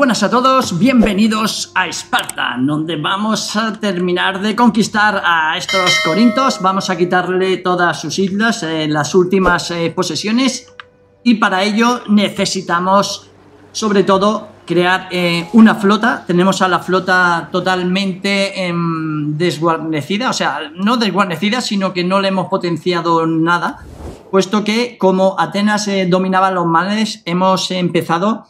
buenas a todos, bienvenidos a Esparta, donde vamos a terminar de conquistar a estos corintos, vamos a quitarle todas sus islas en las últimas eh, posesiones y para ello necesitamos sobre todo crear eh, una flota, tenemos a la flota totalmente em, desguarnecida, o sea, no desguarnecida, sino que no le hemos potenciado nada, puesto que como Atenas eh, dominaba los males, hemos empezado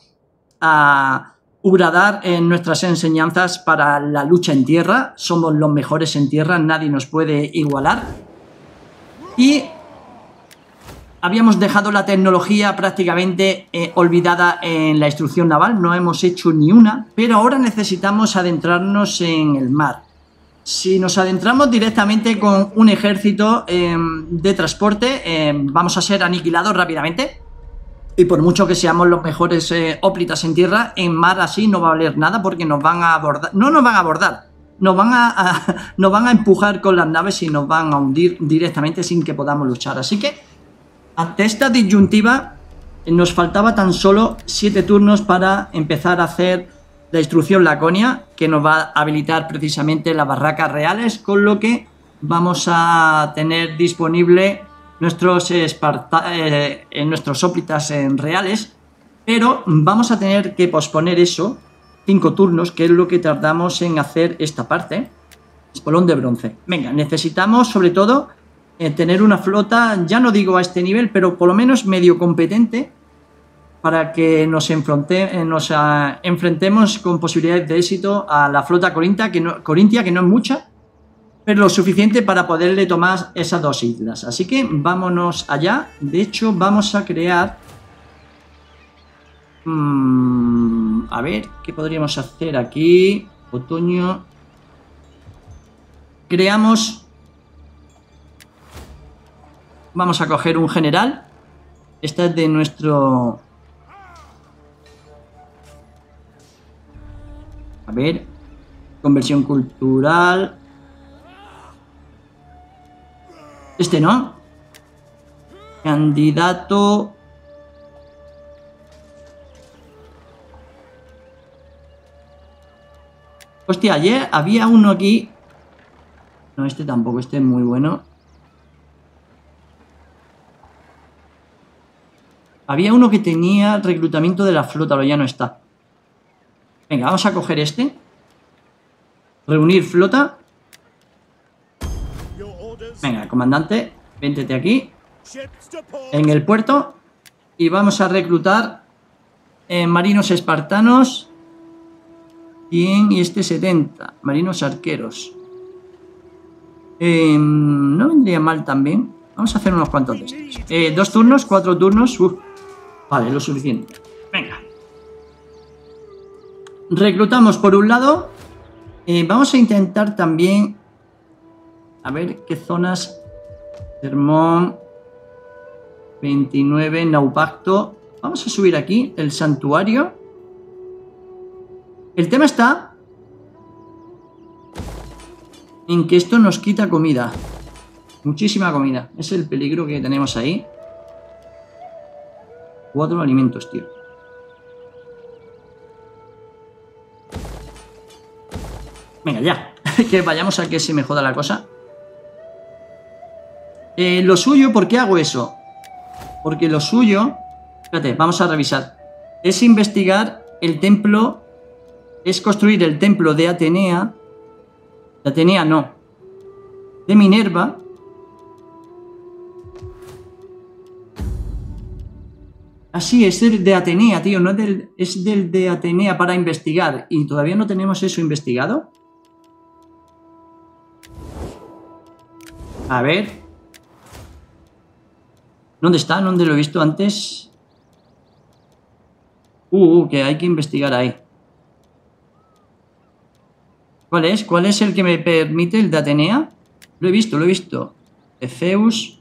a ugradar en nuestras enseñanzas para la lucha en tierra, somos los mejores en tierra, nadie nos puede igualar, y habíamos dejado la tecnología prácticamente eh, olvidada en la instrucción naval, no hemos hecho ni una, pero ahora necesitamos adentrarnos en el mar. Si nos adentramos directamente con un ejército em, de transporte, em, vamos a ser aniquilados rápidamente. Y por mucho que seamos los mejores eh, óplitas en tierra, en mar así no va a valer nada porque nos van a abordar. No nos van a abordar, nos van a, nos van a empujar con las naves y nos van a hundir directamente sin que podamos luchar. Así que ante esta disyuntiva, nos faltaba tan solo 7 turnos para empezar a hacer la instrucción Laconia, que nos va a habilitar precisamente las barracas reales, con lo que vamos a tener disponible nuestros, eh, nuestros óplitas en reales, pero vamos a tener que posponer eso, 5 turnos, que es lo que tardamos en hacer esta parte. Espolón de bronce. Venga, necesitamos sobre todo eh, tener una flota, ya no digo a este nivel, pero por lo menos medio competente para que nos, eh, nos ah, enfrentemos con posibilidades de éxito a la flota corintia, que no es mucha, pero lo suficiente para poderle tomar esas dos islas. Así que vámonos allá. De hecho, vamos a crear... Mm, a ver, ¿qué podríamos hacer aquí? Otoño. Creamos Vamos a coger un general. Esta es de nuestro... A ver. Conversión cultural. Este no. Candidato... Hostia, ayer había uno aquí... No, este tampoco, este es muy bueno. Había uno que tenía reclutamiento de la flota, pero ya no está. Venga, vamos a coger este. Reunir flota. Venga, comandante, véntete aquí. En el puerto. Y vamos a reclutar eh, marinos espartanos. y este 70. Marinos arqueros. Em, no vendría mal también. Vamos a hacer unos cuantos de. Eh, dos turnos, cuatro turnos. Vale, lo suficiente. Venga. Reclutamos por un lado. Eh, vamos a intentar también... A ver qué zonas... Sermón... 29, Naupacto. Vamos a subir aquí el santuario. El tema está en que esto nos quita comida. Muchísima comida. Es el peligro que tenemos ahí. Cuatro alimentos, tío. Venga, ya. que vayamos a que se me joda la cosa. Eh, lo suyo, ¿por qué hago eso? Porque lo suyo... Espérate, vamos a revisar. Es investigar el templo... Es construir el templo de Atenea. De Atenea no. De Minerva. Ah, sí, es el de Atenea, tío, no es del, es del de Atenea para investigar. ¿Y todavía no tenemos eso investigado? A ver. ¿Dónde está? ¿Dónde lo he visto antes? Uh, uh, que hay que investigar ahí. ¿Cuál es? ¿Cuál es el que me permite el de Atenea? Lo he visto, lo he visto. Efeus...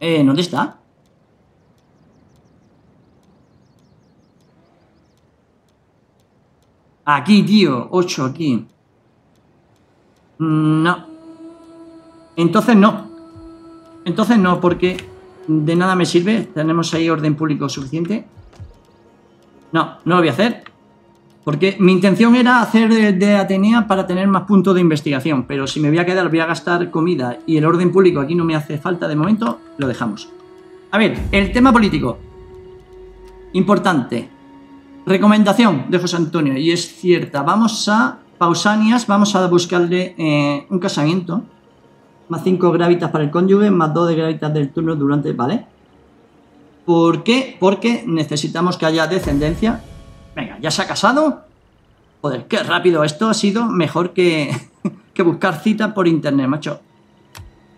Eh, ¿dónde está? Aquí, tío. 8 aquí. Mm, no. Entonces no. Entonces no, porque De nada me sirve. Tenemos ahí orden público suficiente. No, no lo voy a hacer. Porque mi intención era hacer de, Atenea para tener más puntos de investigación. Pero si me voy a quedar, voy a gastar comida y el orden público aquí no me hace falta de momento, lo dejamos. A ver, el tema político. Importante. Recomendación de José Antonio, y es cierta. Vamos a Pausanias, vamos a buscarle eh, un casamiento. Más 5 gravitas para el cónyuge, más 2 de gravitas del turno durante... ¿Vale? ¿Por qué? Porque necesitamos que haya descendencia. Venga, ¿ya se ha casado? Joder, qué rápido. Esto ha sido mejor que, que buscar cita por internet, macho.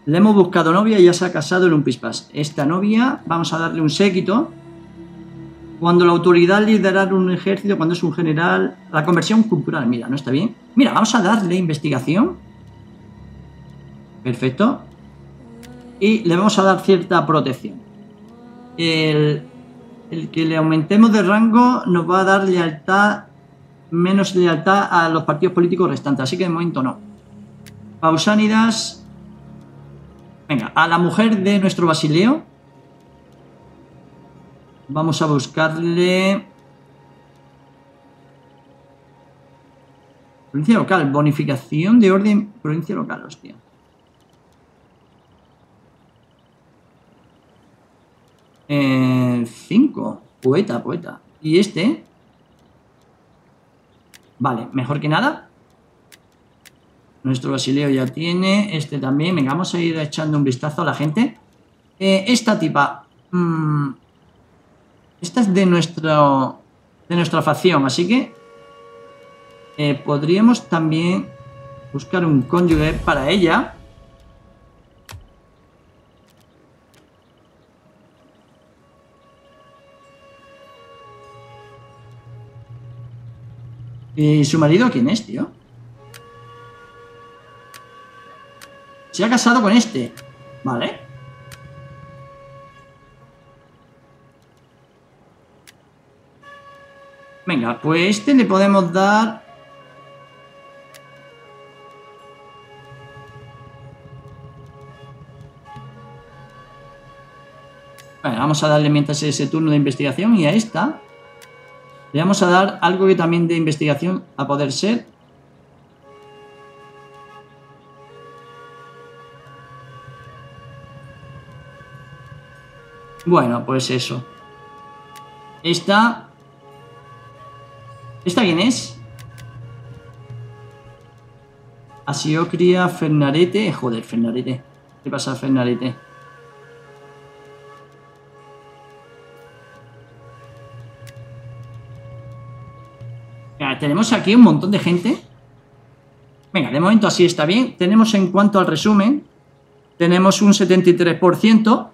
Le hemos buscado novia y ya se ha casado en un pispas. Esta novia, vamos a darle un séquito. Cuando la autoridad liderar un ejército, cuando es un general... La conversión cultural, mira, ¿no está bien? Mira, vamos a darle investigación. Perfecto. Y le vamos a dar cierta protección. El, que le aumentemos de rango nos va a dar lealtad, menos lealtad a los partidos políticos restantes. Así que de momento no. Pausánidas Venga, a la mujer de nuestro Basileo. Vamos a buscarle... Provincia local, bonificación de orden... Provincia local, hostia. Eh, cinco. Poeta, poeta. ¿Y este? Vale, mejor que nada. Nuestro Basileo ya tiene. Este también. Venga, vamos a ir echando un vistazo a la gente. Eh, esta tipa. Mm, esta es de nuestro. De nuestra facción. Así que. Eh, podríamos también buscar un cónyuge para ella. ¿Y su marido quién es, tío? Se ha casado con este. Vale. Venga, pues este le podemos dar... Bueno, vamos a darle mientras ese turno de investigación y a esta le vamos a dar algo que también de investigación a poder ser Bueno, pues eso. Esta... ¿Esta quién es? Asiocria Fernarete. Joder, Fernarete. ¿Qué pasa, Fernarete? Tenemos aquí un montón de gente. Venga, de momento así está bien. Tenemos en cuanto al resumen, tenemos un 73%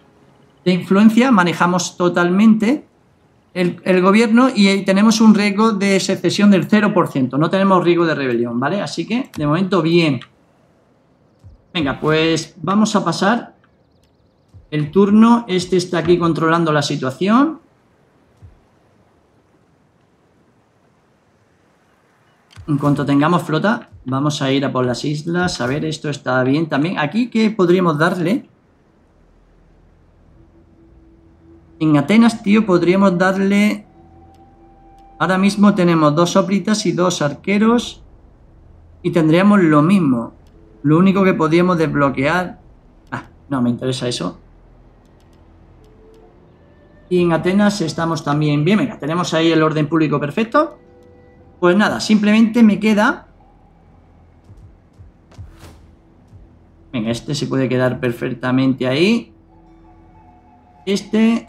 de influencia, manejamos totalmente el, gobierno y tenemos un riesgo de secesión del 0%, no tenemos riesgo de rebelión, ¿vale? Así que, de momento, bien. Venga, pues vamos a pasar el turno. Este está aquí controlando la situación. En cuanto tengamos flota, vamos a ir a por las islas. A ver, esto está bien también. Aquí, ¿qué podríamos darle? En Atenas, tío, podríamos darle... Ahora mismo tenemos dos soplitas y dos arqueros. Y tendríamos lo mismo. Lo único que podríamos desbloquear... Ah, no me interesa eso. Y en Atenas estamos también bien. Venga, tenemos ahí el orden público perfecto. Pues nada, simplemente me queda... Venga, este se puede quedar perfectamente ahí. Este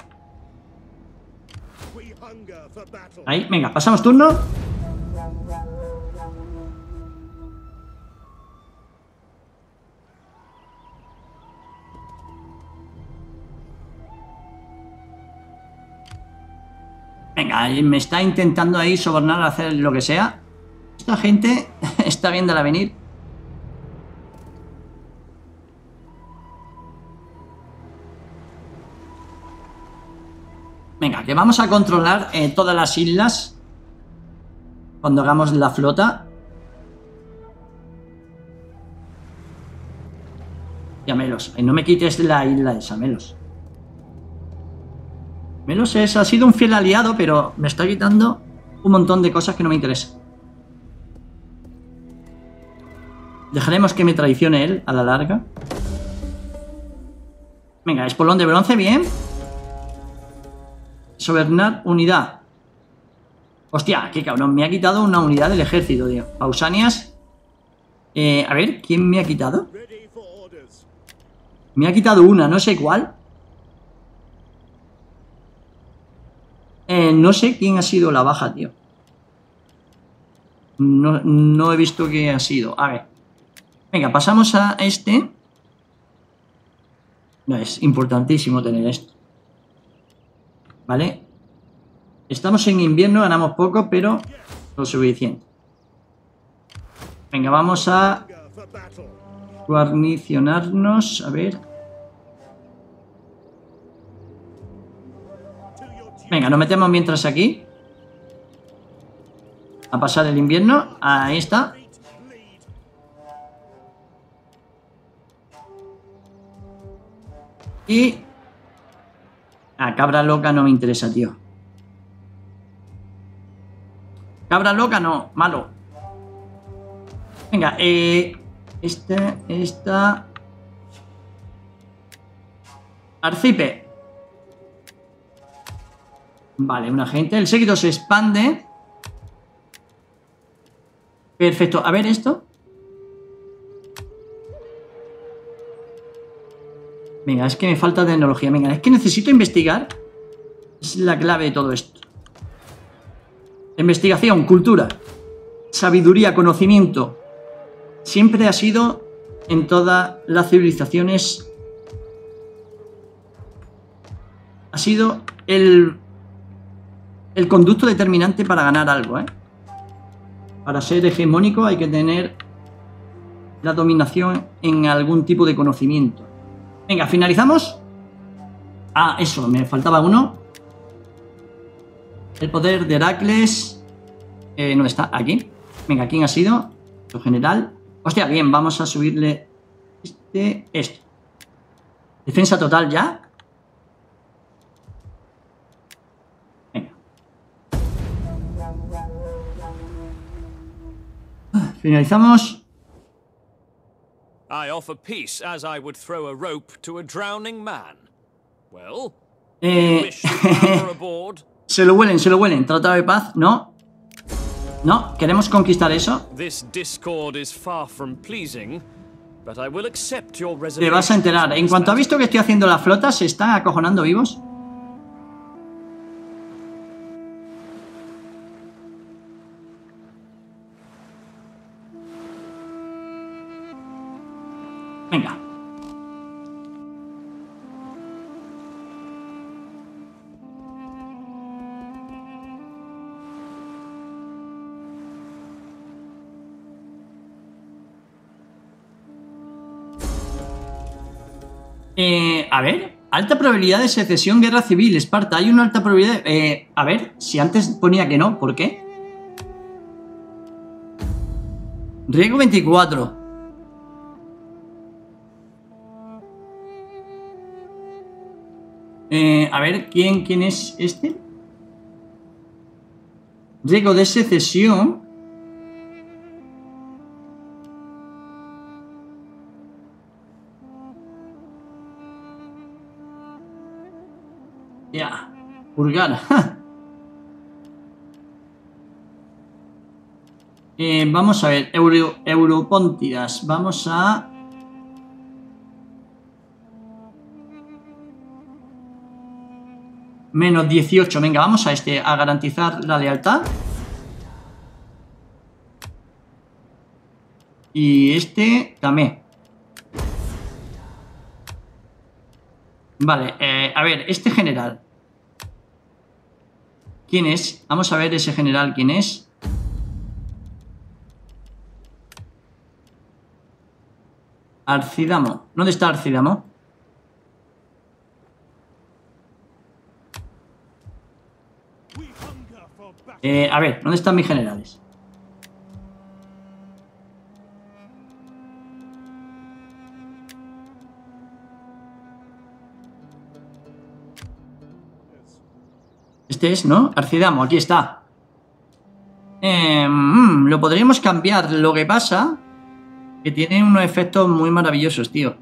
Ahí, venga, pasamos turno. Venga, me está intentando ahí sobornar a hacer lo que sea. Esta gente está viéndola venir. Venga, que vamos a controlar eh, todas las islas cuando hagamos la flota. Y no me quites la isla de Samelos. Me lo sé, ha sido un fiel aliado, pero me está quitando un montón de cosas que no me interesan. Dejaremos que me traicione él a la larga. Venga, espolón de bronce, bien. Sobernar unidad. Hostia, qué cabrón. Me ha quitado una unidad del ejército, tío. Pausanias. Eh, a ver, ¿quién me ha quitado? Me ha quitado una, no sé cuál. Eh, no sé quién ha sido la baja, tío. No, no he visto qué ha sido. A ver. Venga, pasamos a este. No, es importantísimo tener esto. ¿Vale? Estamos en invierno, ganamos poco, pero lo suficiente. Venga, vamos a guarnicionarnos. A ver. Venga, nos metemos mientras aquí. A pasar el invierno. Ahí está. Y... A cabra loca no me interesa, tío. Cabra loca no, malo. Venga, eh... Esta, esta... Arcipe. Vale, una gente. El séquito se expande. Perfecto. A ver esto. Venga, es que me falta tecnología. Venga, es que necesito investigar. Es la clave de todo esto. Investigación, cultura, sabiduría, conocimiento. Siempre ha sido en todas las civilizaciones. Ha sido el, el conducto determinante para ganar algo, ¿eh? Para ser hegemónico hay que tener la dominación en algún tipo de conocimiento. Venga, finalizamos. Ah, eso, me faltaba uno. El poder de Heracles. Eh, no está, aquí. Venga, ¿quién ha sido? General. Hostia, bien, vamos a subirle este, esto. Defensa total ya. Well, Eh, se lo huelen, se lo huelen. Tratado de paz, no. No, queremos conquistar eso. Te vas a enterar. En cuanto ha visto que estoy haciendo la flota, se están acojonando vivos. Eh, a ver, alta probabilidad de secesión, guerra civil, Esparta. Hay una alta probabilidad. Eh, a ver, si antes ponía que no, ¿por qué? Riego 24. Eh, a ver, ¿quién, ¿quién es este? Riego de secesión. Purgar. Eh, vamos a ver, Euro, Europóntidas. Vamos a... Menos 18. Venga, vamos a este, a garantizar la lealtad. Y este también. Vale, eh, a ver, este general. ¿Quién es? Vamos a ver ese general quién es. Arcidamo. ¿Dónde está Arcidamo? Eh, a ver, ¿dónde están mis generales? Este es, ¿no? Arcidamo, aquí está. Eh, mm, lo podríamos cambiar. Lo que pasa que tiene unos efectos muy maravillosos, tío.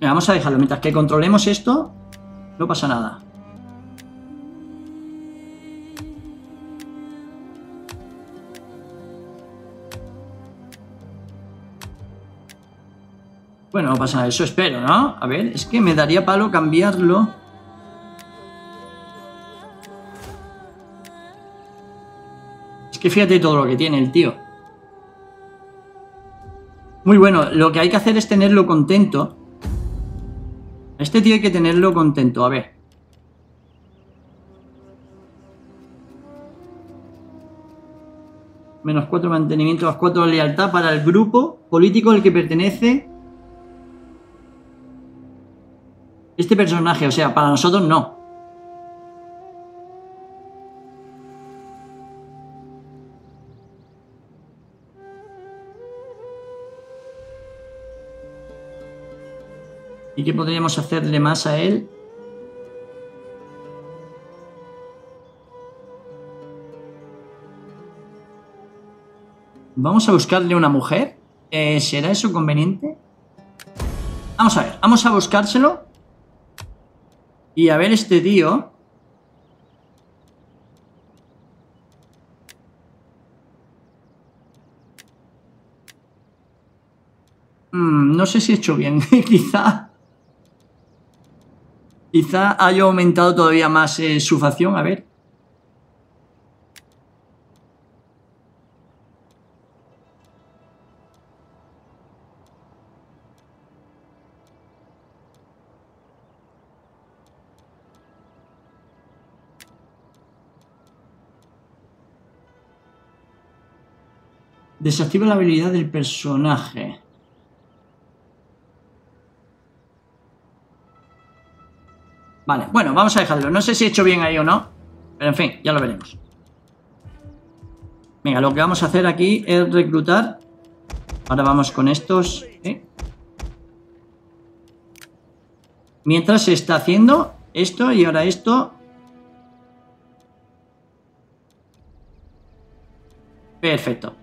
Vamos a dejarlo. Mientras que controlemos esto, no pasa nada. Bueno, no pasa nada, eso espero, ¿no? A ver, es que me daría palo cambiarlo. Es que fíjate todo lo que tiene el tío. Muy bueno, lo que hay que hacer es tenerlo contento. Este tío hay que tenerlo contento, a ver. Menos 4 mantenimiento, más 4 lealtad para el grupo político al que pertenece este personaje. O sea, para nosotros no. ¿Y qué podríamos hacerle más a él? Vamos a buscarle una mujer. Eh, ¿Será eso conveniente? Vamos a ver, vamos a buscárselo. Y a ver este tío. Mm, no sé si he hecho bien. Quizá. Quizá haya aumentado todavía más eh, su facción. A ver. Desactiva la habilidad del personaje. Vale, bueno, vamos a dejarlo. No sé si he hecho bien ahí o no. Pero en fin, ya lo veremos. Venga, lo que vamos a hacer aquí es reclutar. Ahora vamos con estos. ¿eh? Mientras se está haciendo esto y ahora esto. Perfecto.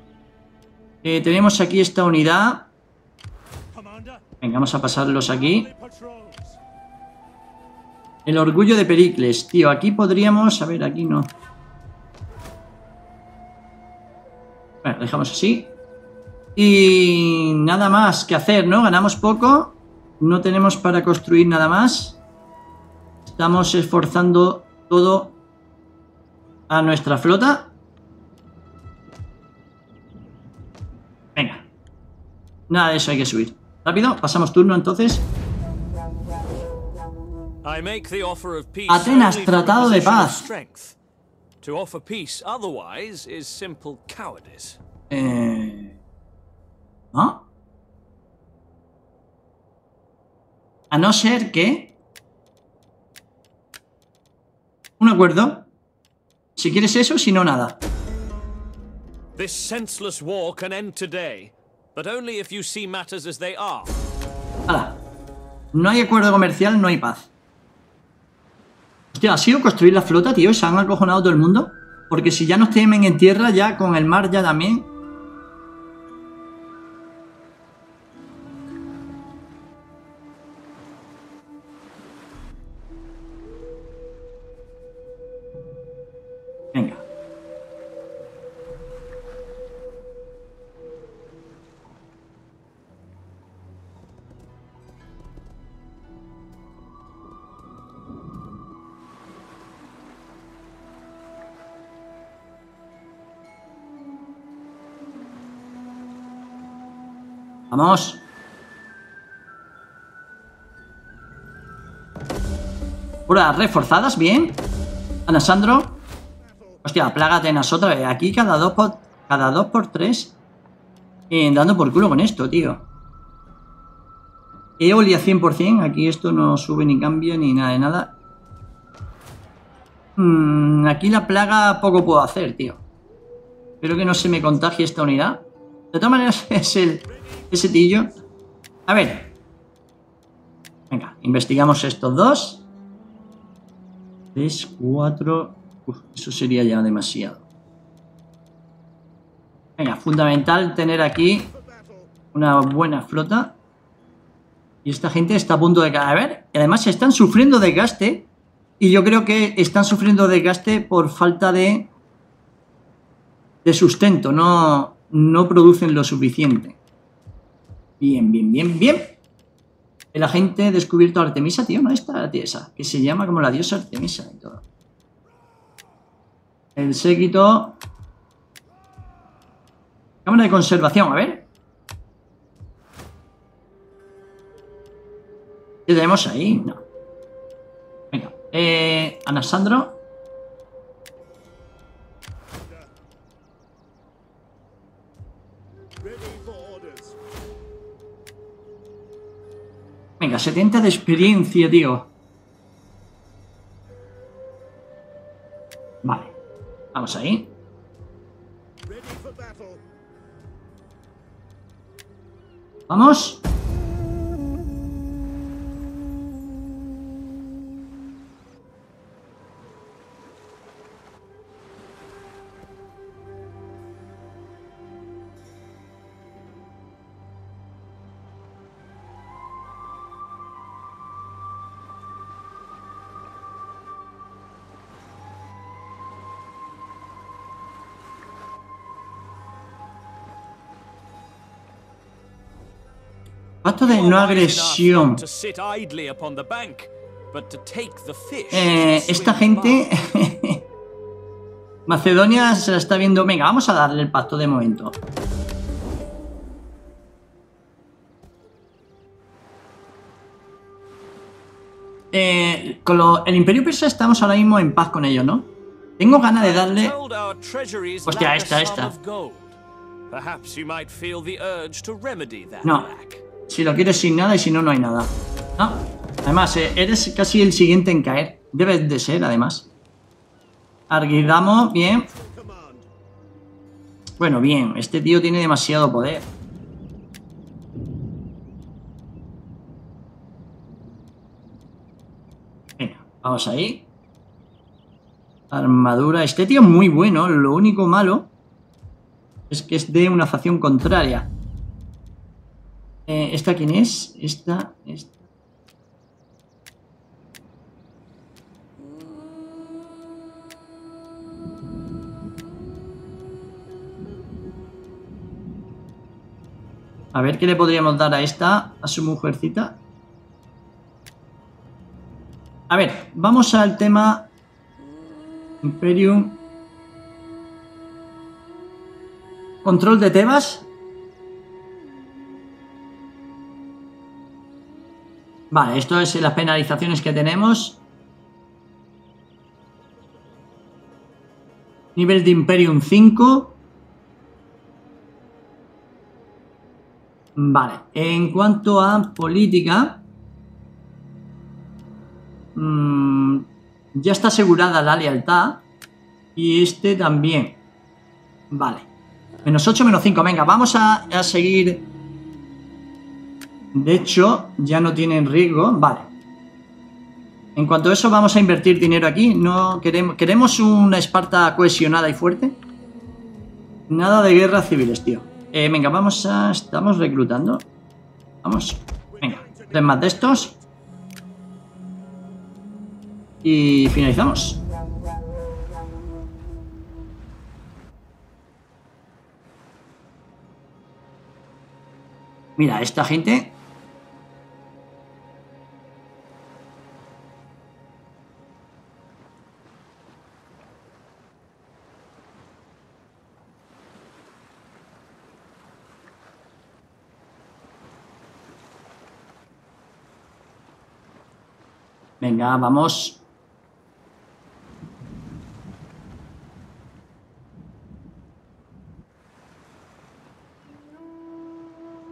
Eh, tenemos aquí esta unidad. Venga, vamos a pasarlos aquí. El orgullo de Pericles. Tío, aquí podríamos... A ver, aquí no. Bueno, dejamos así. Y nada más que hacer, ¿no? Ganamos poco. No tenemos para construir nada más. Estamos esforzando todo a nuestra flota. Nada de eso hay que subir. Rápido, pasamos turno entonces. Atenas, tratado de paz. Eh... ¿No? A no ser que... Un acuerdo. Si quieres eso, si no, nada. This senseless war can end today, but only if you see matters as they are. Hala. No hay acuerdo comercial, no hay paz. Hostia, ¿ha sido construir la flota, tío? ¿Se han acojonado todo el mundo? Porque si ya nos temen en tierra, ya con el mar ya también. Vamos. Puras reforzadas, bien. Anasandro. Hostia, plaga Atenas otra vez. Aquí cada dos por, cada dos por tres. Eh, dando por culo con esto, tío. Eolia 100%. Aquí esto no sube ni cambia ni nada de nada. Mm, aquí la plaga poco puedo hacer, tío. Espero que no se me contagie esta unidad. De todas maneras, es el, ese tillo. A ver. Venga, investigamos estos dos. Tres, cuatro... Uf, eso sería ya demasiado. Venga, fundamental tener aquí una buena flota. Y esta gente está a punto de caer. Y además están sufriendo desgaste. Y yo creo que están sufriendo desgaste por falta de, de sustento. No, no producen lo suficiente. Bien, bien, bien, bien. El agente descubierto Artemisa, tío, no esta esa, que se llama como la diosa Artemisa y todo. El séquito. Cámara de conservación, a ver. ¿Qué tenemos ahí? No. Venga. Eh, Anasandro. Venga, 70 de experiencia, tío. Vale. Vamos ahí. Vamos. Pacto de no agresión. Eh, esta gente... Macedonia se la está viendo... Venga, vamos a darle el pacto de momento. Eh, con lo, el Imperio Persa estamos ahora mismo en paz con ellos, ¿no? Tengo ganas de darle... Hostia, esta, esta. No. Si lo quieres sin nada y si no, no hay nada. ¿No? Además, eh, eres casi el siguiente en caer. Debes de ser, además. Arguidamo, bien. Bueno, bien. Este tío tiene demasiado poder. Venga, vamos ahí. Armadura. Este tío es muy bueno. Lo único malo es que es de una facción contraria. Eh, ¿Esta quién es? Esta, esta. A ver qué le podríamos dar a esta, a su mujercita. A ver, vamos al tema Imperium. Control de Tebas. Vale, esto es las penalizaciones que tenemos. Nivel de Imperium 5. Vale, en cuanto a política... Mmm, ya está asegurada la lealtad. Y este también. Vale. Menos 8, menos 5. Venga, vamos a, a seguir de hecho, ya no tienen riesgo. Vale. En cuanto a eso, vamos a invertir dinero aquí. No queremos, queremos una Esparta cohesionada y fuerte. Nada de guerras civiles, tío. Eh, venga, vamos a... Estamos reclutando. Vamos. Venga, tres más de estos. Y finalizamos. Mira, esta gente Venga, vamos.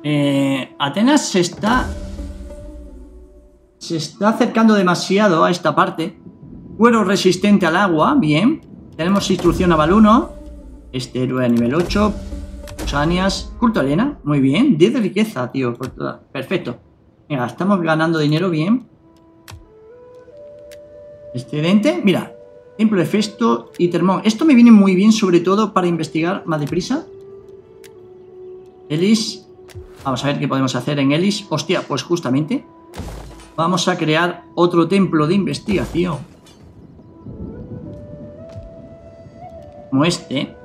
Eh, Atenas se está... Se está acercando demasiado a esta parte. Cuero resistente al agua, bien. Tenemos instrucción a Baluno. Este héroe a nivel 8. Usanias. Culto Elena, muy bien. 10 de riqueza, tío. Perfecto. Venga, estamos ganando dinero bien. Excedente. Mira, Templo de Festo y Termón. Esto me viene muy bien, sobre todo para investigar más deprisa. Elis. Vamos a ver qué podemos hacer en Elis. Hostia, pues justamente vamos a crear otro templo de investigación. Como este.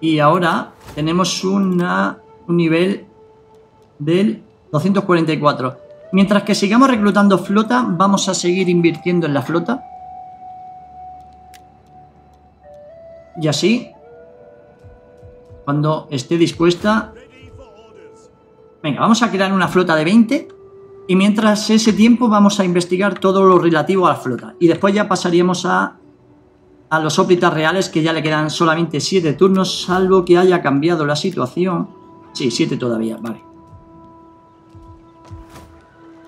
Y ahora tenemos una, un nivel del 244. Mientras que sigamos reclutando flota, vamos a seguir invirtiendo en la flota. Y así, cuando esté dispuesta... Venga, vamos a crear una flota de 20 y mientras ese tiempo vamos a investigar todo lo relativo a la flota. Y después ya pasaríamos a, a los óptitas reales que ya le quedan solamente 7 turnos, salvo que haya cambiado la situación. Sí, 7 todavía, vale.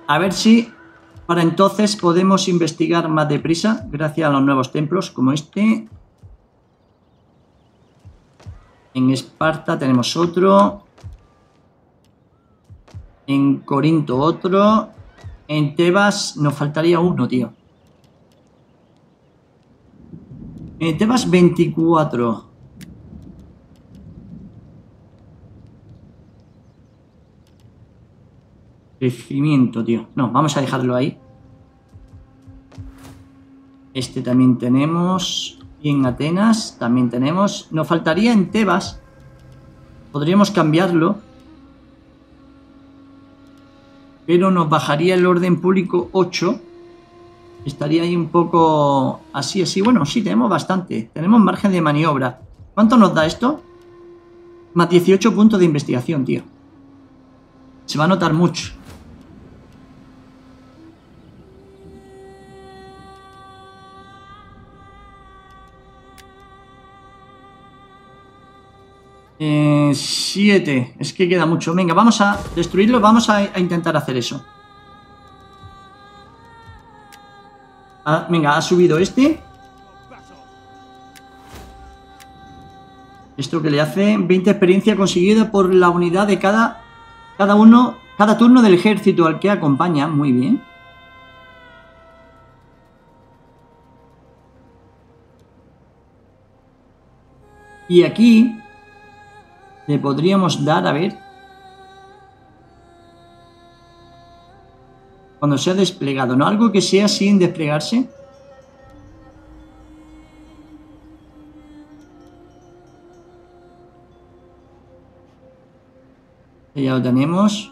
A ver si para entonces podemos investigar más deprisa gracias a los nuevos templos como este. En Esparta tenemos otro. En Corinto otro. En Tebas nos faltaría uno, tío. En Tebas 24. Crecimiento, tío. No, vamos a dejarlo ahí. Este también tenemos. Y en Atenas también tenemos. Nos faltaría en Tebas. Podríamos cambiarlo. Pero nos bajaría el orden público 8. Estaría ahí un poco así, así. Bueno, sí, tenemos bastante. Tenemos margen de maniobra. ¿Cuánto nos da esto? Más 18 puntos de investigación, tío. Se va a notar mucho. Eh, siete. Es que queda mucho. Venga, vamos a destruirlo. Vamos a, intentar hacer eso. Ah, venga, ha subido este. Esto que le hace 20 experiencia conseguida por la unidad de cada, cada uno, cada turno del ejército al que acompaña. Muy bien. Y aquí le podríamos dar, a ver. Cuando sea desplegado, ¿no? Algo que sea sin desplegarse. Ya lo tenemos.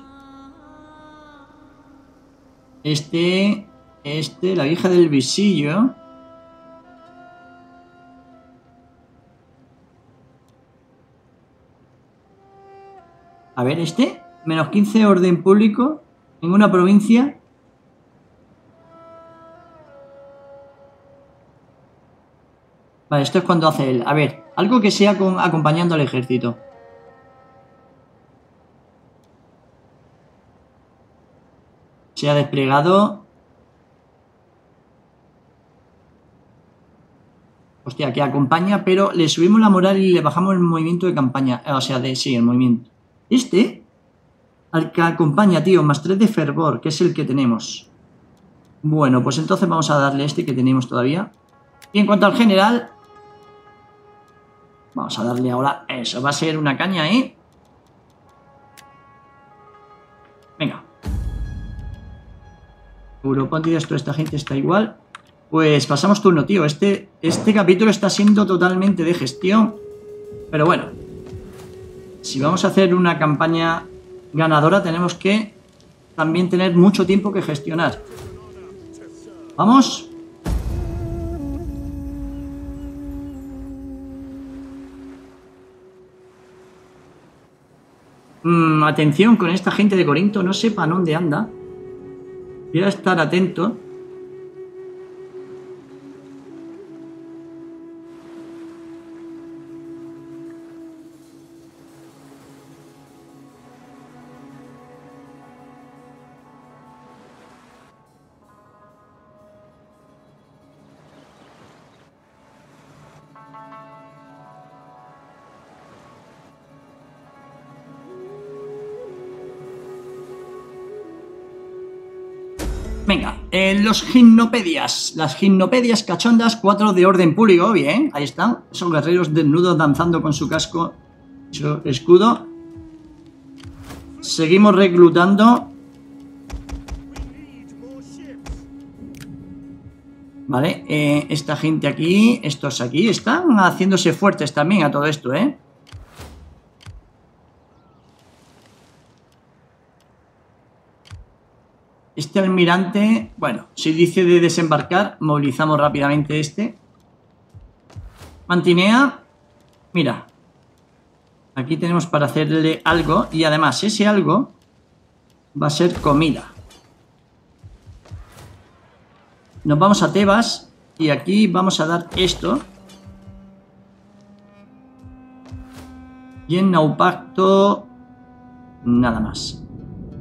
Este, este, la vieja del visillo. A ver, este. Menos 15 orden público en una provincia. Vale, esto es cuando hace él. A ver, algo que sea con, acompañando al ejército. Se ha desplegado. Hostia, que acompaña, pero le subimos la moral y le bajamos el movimiento de campaña. O sea, de sí, el movimiento. Este, al que acompaña, tío, más 3 de fervor, que es el que tenemos. Bueno, pues entonces vamos a darle este que tenemos todavía. Y en cuanto al general, vamos a darle ahora eso. Va a ser una caña, ¿eh? Venga. Europóntides, toda esta gente está igual. Pues pasamos turno, tío. Este, este capítulo está siendo totalmente de gestión. Pero bueno, si vamos a hacer una campaña ganadora tenemos que también tener mucho tiempo que gestionar. ¿Vamos? Mm, atención con esta gente de Corinto, no sepa dónde anda. Quiero estar atento. Venga, eh, los gimnopedias. Las gimnopedias cachondas, cuatro de orden público, bien, ahí están. Son guerreros desnudos danzando con su casco su escudo. Seguimos reclutando. Vale, eh, esta gente aquí, estos aquí, están haciéndose fuertes también a todo esto, ¿eh? Este almirante, bueno, si dice de desembarcar, movilizamos rápidamente este. Mantinea, mira, aquí tenemos para hacerle algo y además ese algo va a ser comida. Nos vamos a Tebas y aquí vamos a dar esto. Y en Naupacto, nada más.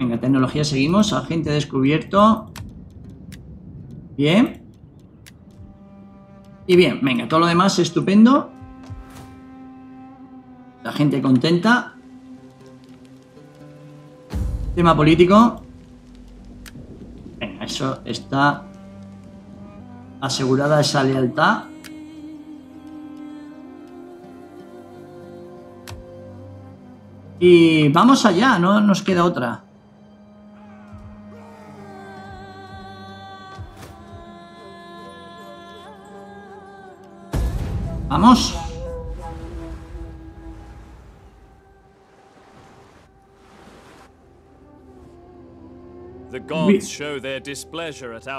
Venga, tecnología seguimos. Agente descubierto. Bien. Y bien, venga, todo lo demás estupendo. La gente contenta. Tema político. Venga, eso está asegurada esa lealtad. Y vamos allá, no nos queda otra. Vamos.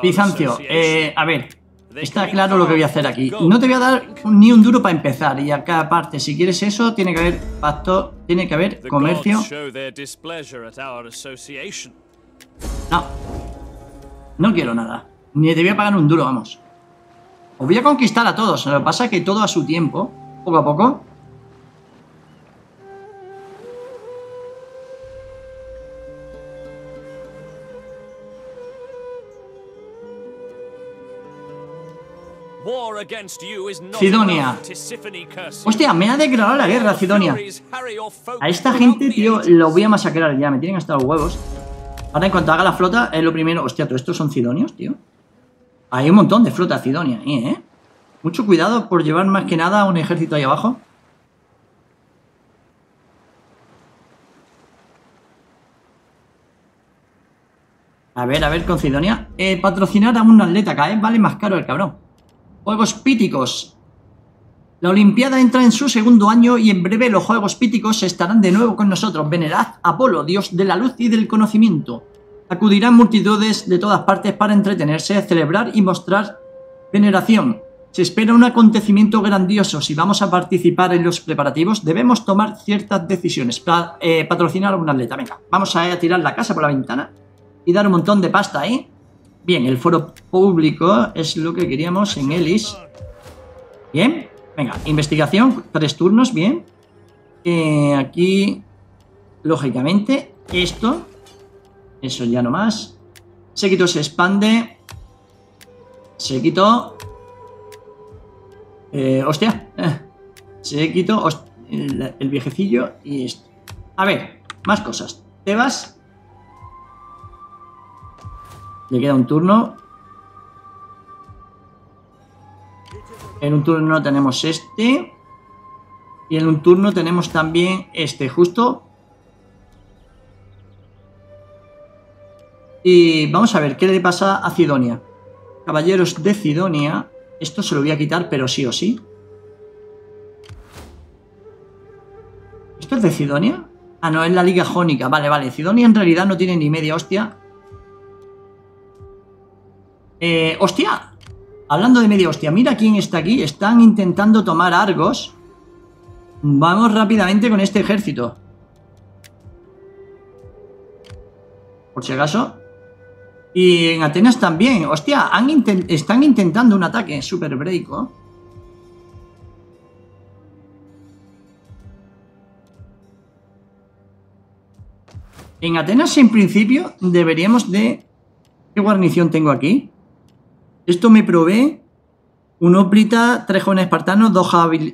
Bizancio, eh, a ver, está claro lo que voy a hacer aquí. No te voy a dar ni un duro para empezar. Y acá aparte, si quieres eso, tiene que haber pacto, tiene que haber comercio. No. No quiero nada. Ni te voy a pagar un duro, vamos. Os voy a conquistar a todos. Lo que pasa es que todo a su tiempo, poco a poco. Cidonia. Hostia, me ha declarado la guerra, Cidonia. A esta gente, tío, lo voy a masacrar ya. Me tienen hasta los huevos. Ahora, en cuanto haga la flota, es lo primero... Hostia, ¿todos estos son Cidonios, tío? Hay un montón de flota Cidonia ahí, ¿eh? Mucho cuidado por llevar más que nada un ejército ahí abajo. A ver, a ver, con Cidonia. Eh, patrocinar a un atleta cada vez vale más caro el cabrón. Juegos Píticos. La Olimpiada entra en su segundo año y en breve los Juegos Píticos estarán de nuevo con nosotros. Venerad Apolo, dios de la luz y del conocimiento. Acudirán multitudes de todas partes para entretenerse, celebrar y mostrar veneración. Se espera un acontecimiento grandioso. Si vamos a participar en los preparativos, debemos tomar ciertas decisiones. para eh, patrocinar a un atleta. Venga, vamos a tirar la casa por la ventana y dar un montón de pasta ahí. Bien, el foro público es lo que queríamos en Ellis. Bien, venga, investigación, tres turnos, bien. Eh, aquí, lógicamente, esto eso ya no más. Séquito se expande. Séquito. Eh, hostia. Eh, Séquito. El, el, viejecillo y esto. A ver, más cosas. Tebas. Le queda un turno. En un turno tenemos este. Y en un turno tenemos también este. Justo Y vamos a ver qué le pasa a Cidonia. Caballeros de Cidonia. Esto se lo voy a quitar, pero sí o sí. ¿Esto es de Cidonia? Ah, no, es la Liga Jónica. Vale, vale. Cidonia en realidad no tiene ni media hostia. Eh, hostia. Hablando de media hostia, mira quién está aquí. Están intentando tomar Argos. Vamos rápidamente con este ejército. Por si acaso. Y en Atenas también. Hostia, están intentando un ataque super break. En Atenas, en principio, deberíamos de... ¿Qué guarnición tengo aquí? Esto me provee un óplita, tres jóvenes espartanos, dos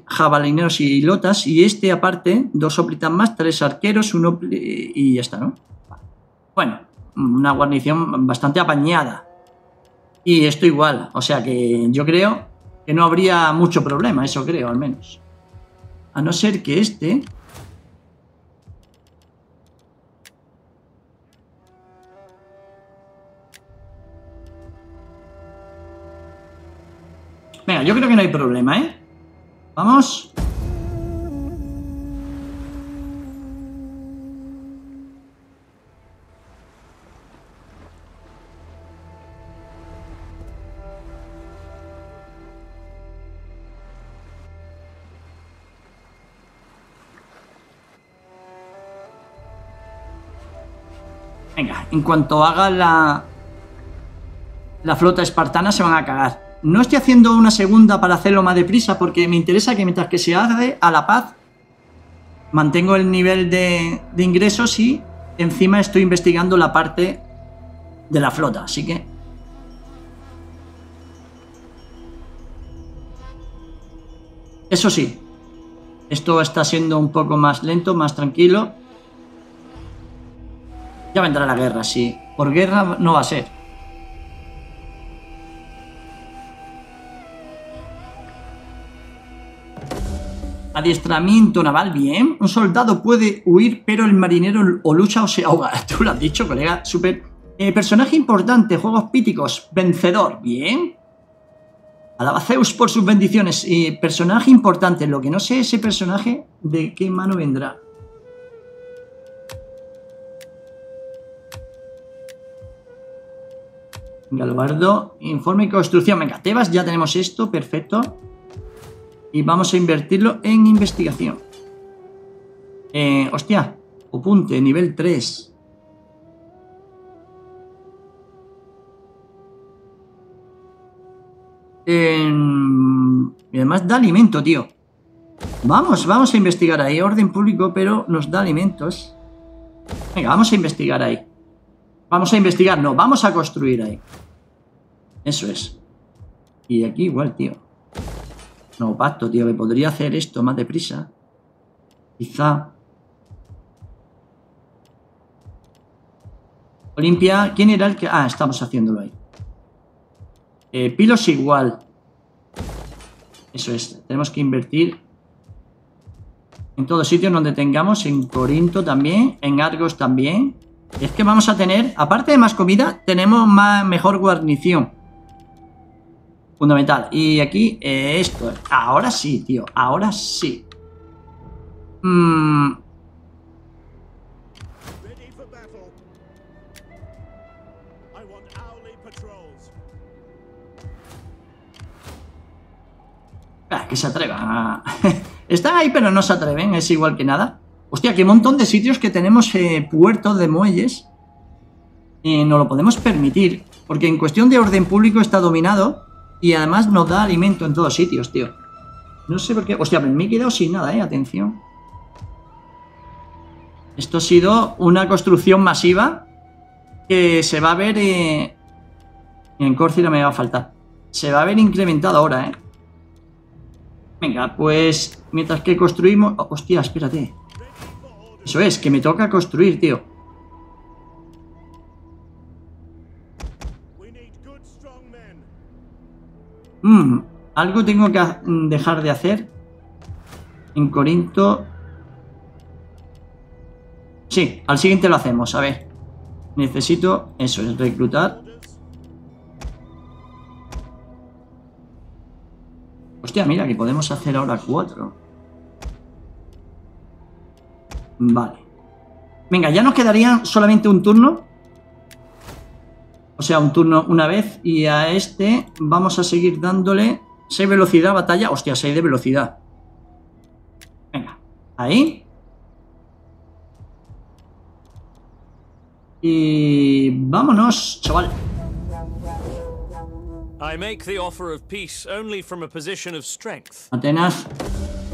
jabalineros y lotas. Y este, aparte, dos óplitas más, tres arqueros, un y ya está, ¿no? Bueno, una guarnición bastante apañada. Y esto igual, o sea que yo creo que no habría mucho problema, eso creo al menos. A no ser que este... Venga, yo creo que no hay problema, ¿eh? Vamos. Venga, en cuanto haga la, la flota espartana se van a cagar. No estoy haciendo una segunda para hacerlo más deprisa porque me interesa que mientras que se hace a la paz mantengo el nivel de, de ingresos y encima estoy investigando la parte de la flota, así que... Eso sí, esto está siendo un poco más lento, más tranquilo. Vendrá la guerra, sí. Por guerra no va a ser. Adiestramiento naval, bien. Un soldado puede huir, pero el marinero o lucha o se ahoga. Tú lo has dicho, colega. Súper. Eh, personaje importante, juegos píticos. Vencedor, bien. Alaba Zeus por sus bendiciones. Eh, personaje importante. Lo que no sé ese personaje de qué mano vendrá. Galvardo, informe y construcción. Venga, Tebas, ya tenemos esto, perfecto. Y vamos a invertirlo en investigación. Eh, hostia, Opunte, nivel 3. y además da alimento, tío. Vamos, vamos a investigar ahí. Orden público, pero nos da alimentos. Venga, vamos a investigar ahí. Vamos a investigar, no, vamos a construir ahí. Eso es. Y aquí igual, tío. No, pacto, tío, que podría hacer esto más deprisa. Quizá. Olimpia, ¿quién era el que...? Ah, estamos haciéndolo ahí. Eh, pilos igual. Eso es, tenemos que invertir en todos sitios donde tengamos, en Corinto también, en Argos también. Es que vamos a tener, aparte de más comida, tenemos más, mejor guarnición. Fundamental. Y aquí, eh, esto. Ahora sí, tío. Ahora sí. Mm. Ah, que se atrevan. Están ahí, pero no se atreven. Es igual que nada. Hostia, qué montón de sitios que tenemos eh, puertos de muelles. Y no lo podemos permitir. Porque en cuestión de orden público está dominado. Y además nos da alimento en todos sitios, tío. No sé por qué... Hostia, me he quedado sin nada, eh. Atención. Esto ha sido una construcción masiva que se va a ver... Eh... En Córcira me va a faltar. Se va a ver incrementado ahora, eh. Venga, pues... Mientras que construimos... Oh, hostia, espérate. Eso es, que me toca construir, tío. Mm, algo tengo que dejar de hacer. En Corinto... Sí, al siguiente lo hacemos, a ver. Necesito, eso es, reclutar. Hostia, mira, que podemos hacer ahora cuatro. Vale. Venga, ya nos quedaría solamente un turno. O sea, un turno una vez. Y a este vamos a seguir dándole 6 velocidad batalla. Hostia, 6 de velocidad. Venga, ahí. Y vámonos, chaval. Atenas.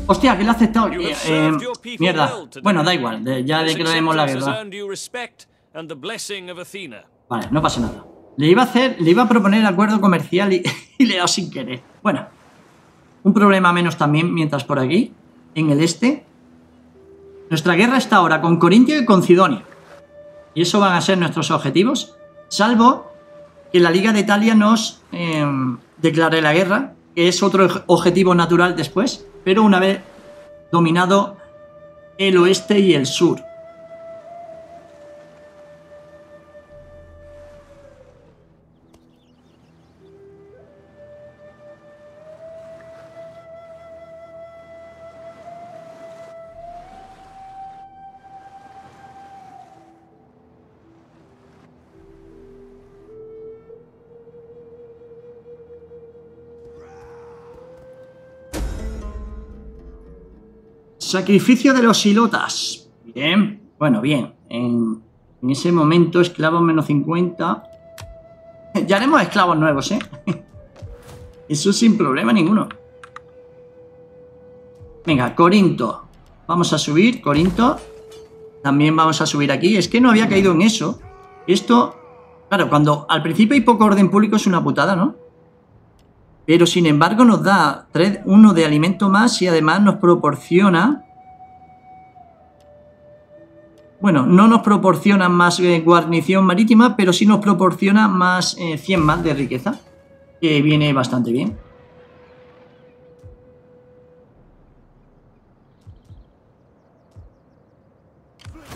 Hostia, que le ha aceptado. Eh, eh, mierda. Bueno, da igual. ya declaremos la guerra. Vale, no pasa nada. Le iba a hacer, le iba a proponer acuerdo comercial y, le he dado sin querer. Bueno, un problema menos también mientras por aquí, en el este. Nuestra guerra está ahora con Corintio y con Cidonia. Y eso van a ser nuestros objetivos, salvo que la Liga de Italia nos eh, declare la guerra, es otro objetivo natural después, pero una vez dominado el oeste y el sur. Sacrificio de los hilotas. Bien. Bueno, bien. En, ese momento, esclavos menos 50. Ya haremos esclavos nuevos, ¿eh? Eso sin problema ninguno. Venga, Corinto. Vamos a subir, Corinto. También vamos a subir aquí. Es que no había caído en eso. Esto, claro, cuando al principio hay poco orden público es una putada, ¿no? Pero sin embargo nos da uno de alimento más y además nos proporciona... Bueno, no nos proporciona más eh, guarnición marítima, pero sí nos proporciona más 100 eh, más de riqueza, que viene bastante bien.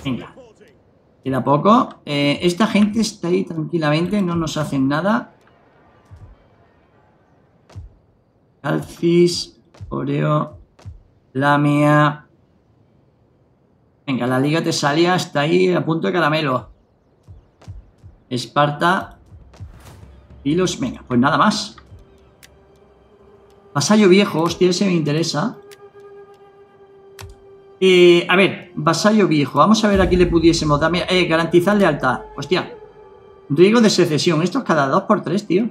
Venga. Queda poco. Eh, esta gente está ahí tranquilamente, no nos hacen nada. Alcis, Oreo, Lamia. Venga, la Liga Tesalia está ahí a punto de caramelo. Esparta. Filos. Venga, pues nada más. Vasallo viejo, hostia, ese me interesa. Eh, a ver, vasallo viejo. Vamos a ver aquí le pudiésemos dar. Eh, garantizar lealtad. Hostia. Riego de secesión. Esto es cada 2 por 3 tío.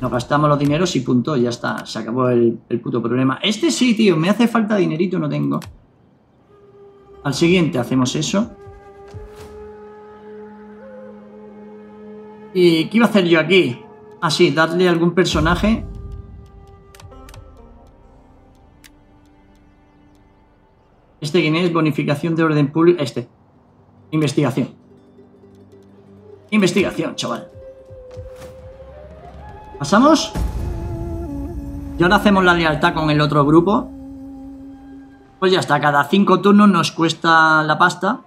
Nos gastamos los dineros y punto, ya está. Se acabó el, puto problema. Este sí, tío, me hace falta dinerito, no tengo. Al siguiente hacemos eso. ¿Y qué iba a hacer yo aquí? Ah, sí, darle a algún personaje. ¿Este quién es? Bonificación de orden público. Este. Investigación. Investigación, chaval. ¿Pasamos? Y ahora hacemos la lealtad con el otro grupo. Pues ya está, cada cinco turnos nos cuesta la pasta.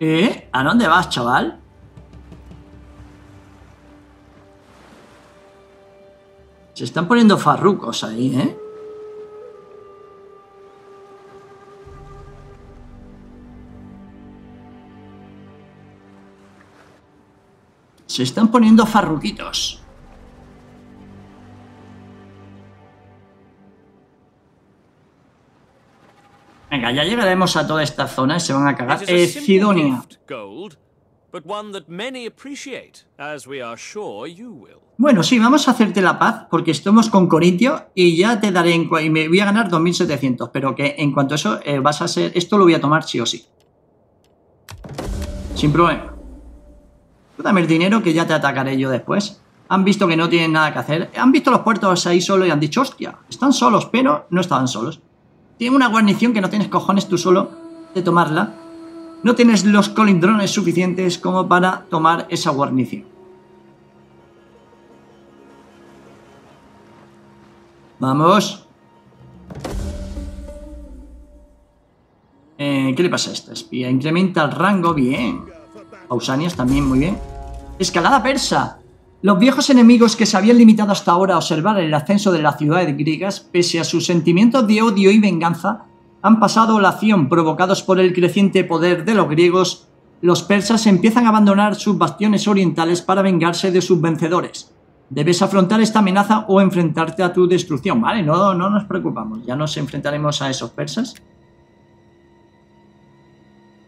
¿Eh? ¿A dónde vas, chaval? Se están poniendo farrucos ahí, ¿eh? Se están poniendo farruquitos. Venga, ya llegaremos a toda esta zona y se van a cagar. Eh, Sidonia. Bueno, sí, vamos a hacerte la paz porque estamos con Corintio y ya te daré y me voy a ganar 2700, pero que en cuanto a eso eh, vas a ser esto lo voy a tomar sí o sí. Sin problema. Dame el dinero que ya te atacaré yo después. Han visto que no tienen nada que hacer. Han visto los puertos ahí solo y han dicho, hostia, están solos, pero no estaban solos. Tienen una guarnición que no tienes cojones tú solo de tomarla. No tienes los colindrones suficientes como para tomar esa guarnición. Vamos. Eh, ¿Qué le pasa a esta espía? Incrementa el rango, bien. Pausanias también, muy bien. Escalada persa. Los viejos enemigos que se habían limitado hasta ahora a observar el ascenso de las ciudades griegas, pese a sus sentimientos de odio y venganza, han pasado la acción provocados por el creciente poder de los griegos. Los persas empiezan a abandonar sus bastiones orientales para vengarse de sus vencedores. Debes afrontar esta amenaza o enfrentarte a tu destrucción. Vale, no, no nos preocupamos, ya nos enfrentaremos a esos persas.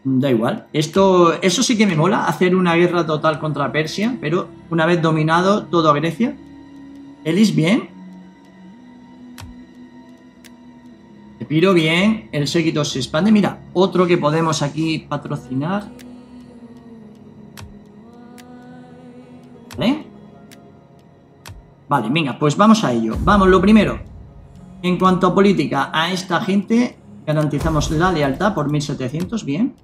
Da igual. Esto, eso sí que me mola, hacer una guerra total contra Persia, pero una vez dominado todo Grecia. Elis bien. Epiro bien. El séquito se expande. Mira, otro que podemos aquí patrocinar. ¿Vale? Vale, venga, pues vamos a ello. Vamos, lo primero. En cuanto a política, a esta gente garantizamos la lealtad por 1700, bien.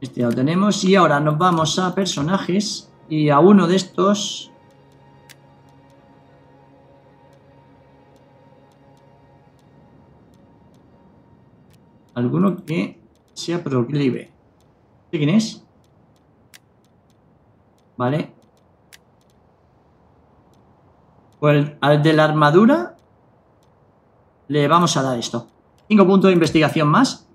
Este ya lo tenemos. Y ahora nos vamos a personajes. Y a uno de estos... Alguno que sea proclive. quién es? Vale. Pues al de la armadura le vamos a dar esto. 5 puntos de investigación más.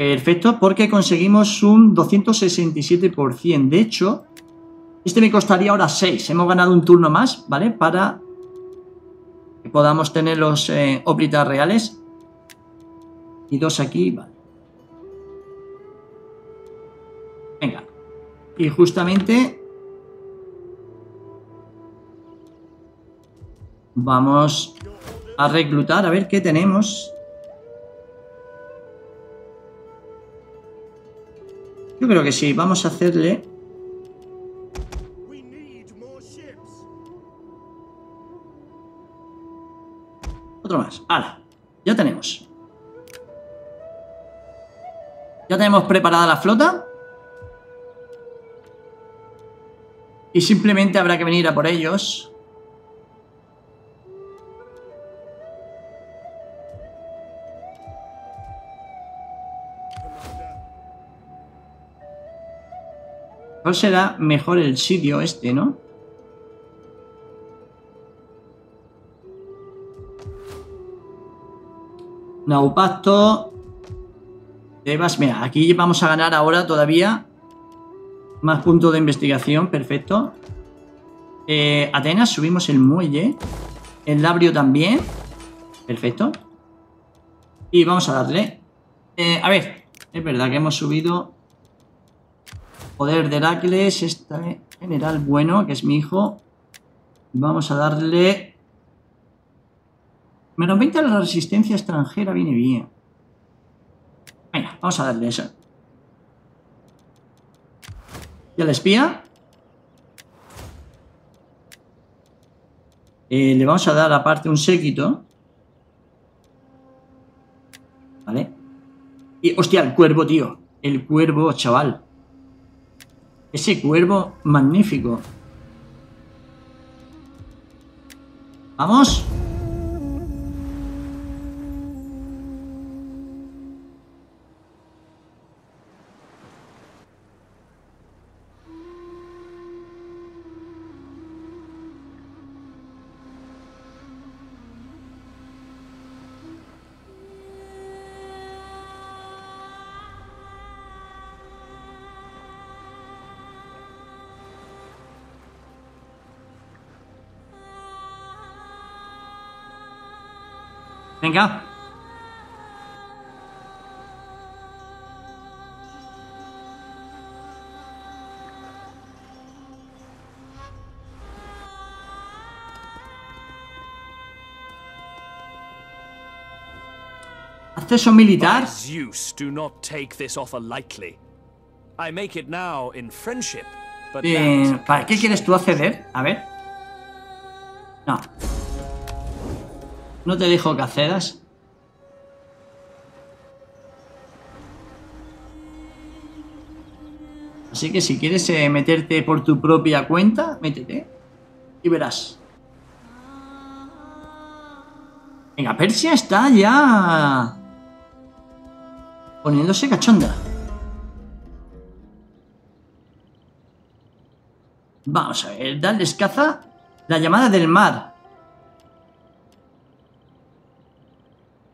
Perfecto, porque conseguimos un 267%. De hecho, este me costaría ahora 6. Hemos ganado un turno más, ¿vale? Para que podamos tener los eh, reales. Y dos aquí, vale. Venga. Y justamente... Vamos a reclutar, a ver qué tenemos. Yo creo que sí, vamos a hacerle... Otro más. ¡Hala! Ya tenemos. Ya tenemos preparada la flota. Y simplemente habrá que venir a por ellos. ¿Cuál será mejor el sitio este, no? Naupacto. Tebas, mira, aquí vamos a ganar ahora todavía más puntos de investigación, perfecto. Eh, Atenas, subimos el muelle. El labrio también. Perfecto. Y vamos a darle. Eh, a ver, es verdad que hemos subido Poder de Heracles, este general bueno, que es mi hijo. Vamos a darle... Menos 20 a la resistencia extranjera viene bien. Venga, vamos a darle eso. ¿Y al espía? Eh, le vamos a dar aparte un séquito. ¿Vale? Y, hostia, el cuervo, tío. El cuervo, chaval. Ese cuervo magnífico. ¿Vamos? Venga. Acceso militar. Zeus, do not take this offer lightly. I make it now in friendship, but eh, ¿Para qué quieres tú acceder? A ver. No. No te dijo que accedas. Así que si quieres eh, meterte por tu propia cuenta, métete. Y verás. Venga, Persia está ya... Poniéndose cachonda. Vamos a ver, darles caza. La llamada del mar.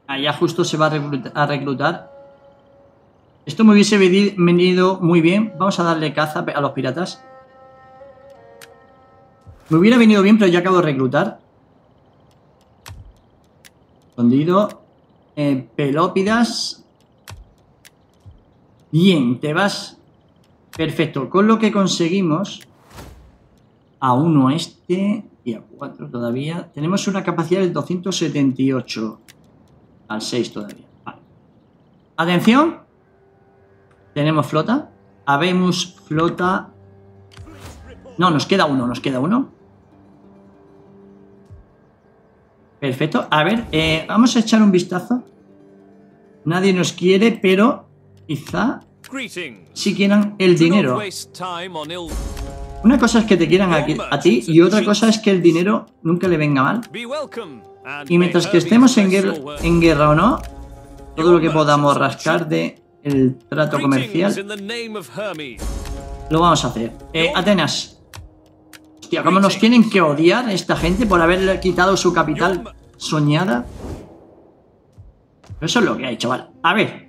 Allá justo se va a reclutar, Esto me hubiese venido muy bien. Vamos a darle caza a los piratas. Me hubiera venido bien, pero ya acabo de reclutar. Escondido. Eh, pelópidas. Bien, te vas. Perfecto. Con lo que conseguimos... A uno este y a cuatro todavía. Tenemos una capacidad del 278. Al 6 todavía. Atención. Tenemos flota. Habemos flota. No, nos queda uno, nos queda uno. Perfecto. A ver, eh, vamos a echar un vistazo. Nadie nos quiere, pero quizá si quieran el dinero. Una cosa es que te quieran aquí- a ti y otra cosa es que el dinero nunca le venga mal. Y mientras que estemos en guerra, o no, todo lo que podamos rascar de el trato comercial lo vamos a hacer. Eh, Atenas. Hostia, ¿cómo nos tienen que odiar esta gente por haberle quitado su capital soñada? Eso es lo que hay, chaval. A ver.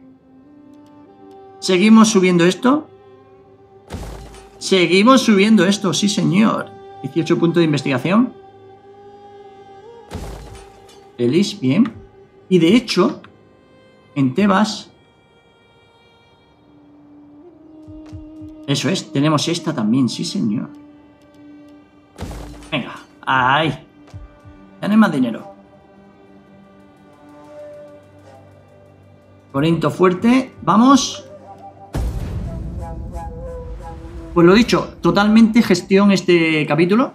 Seguimos subiendo esto. Seguimos subiendo esto, sí señor. 18 puntos de investigación. Elis, bien. Y de hecho, en Tebas... Eso es, tenemos esta también, sí señor. Venga, ahí. Tenés más dinero. Corinto fuerte, vamos. Pues lo dicho, totalmente gestión este capítulo.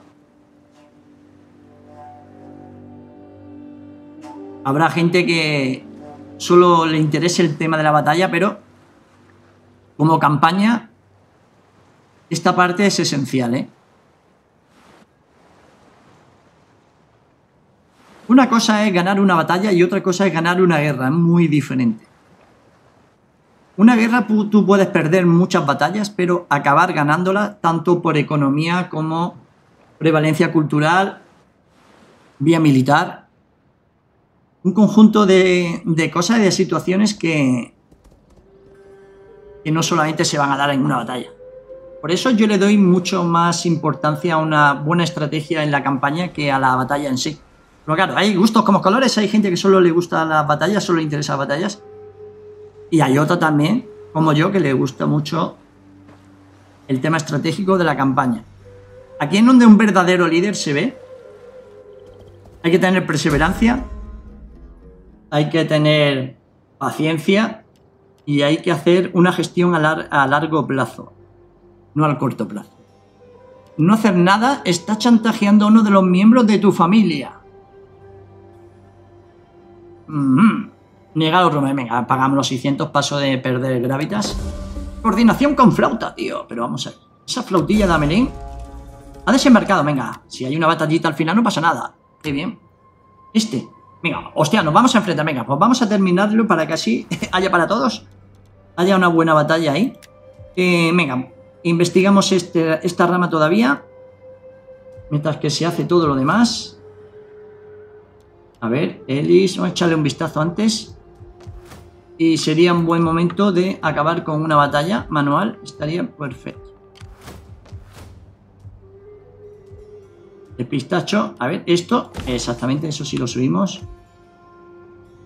Habrá gente que solo le interese el tema de la batalla, pero como campaña, esta parte es esencial, ¿eh? Una cosa es ganar una batalla y otra cosa es ganar una guerra, es muy diferente. Una guerra tú puedes perder muchas batallas, pero acabar ganándola tanto por economía como prevalencia cultural, vía militar. Un conjunto de, de cosas y de situaciones que, que no solamente se van a dar en una batalla. Por eso yo le doy mucho más importancia a una buena estrategia en la campaña que a la batalla en sí. Pero claro, hay gustos como colores, hay gente que solo le gusta las batallas, solo le interesa las batallas. Y hay otra también, como yo, que le gusta mucho el tema estratégico de la campaña. Aquí en donde un verdadero líder se ve, hay que tener perseverancia, hay que tener paciencia y hay que hacer una gestión a, lar- a largo plazo, no al corto plazo. No hacer nada está chantajeando a uno de los miembros de tu familia. Mm. Negado Roma, venga, pagamos los 600, paso de perder gravitas. Coordinación con flauta, tío. Pero vamos a ver. Esa flautilla de Amelín ha desembarcado, venga. Si hay una batallita al final no pasa nada. Qué bien. Este. Venga, hostia, nos vamos a enfrentar. Venga, pues vamos a terminarlo para que así haya para todos. Haya una buena batalla ahí. Eh, venga, investigamos este, esta rama todavía. Mientras que se hace todo lo demás. A ver, Ellis, vamos a echarle un vistazo antes. Y sería un buen momento de acabar con una batalla manual. Estaría perfecto. Pistacho. A ver, esto. Exactamente, eso sí lo subimos.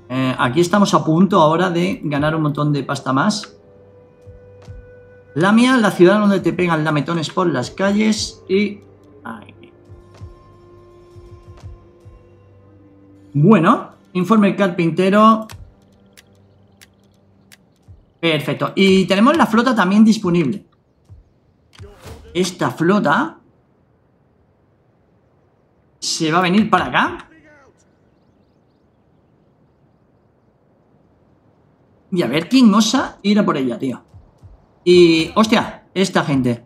Eh, aquí estamos a punto ahora de ganar un montón de pasta más. Lamia, la ciudad donde te pegan lametones por las calles. Y... Bueno, informe carpintero. Perfecto. Y tenemos la flota también disponible. Esta flota se va a venir para acá. Y a ver quién osa ir a por ella, tío. Y, hostia, esta gente.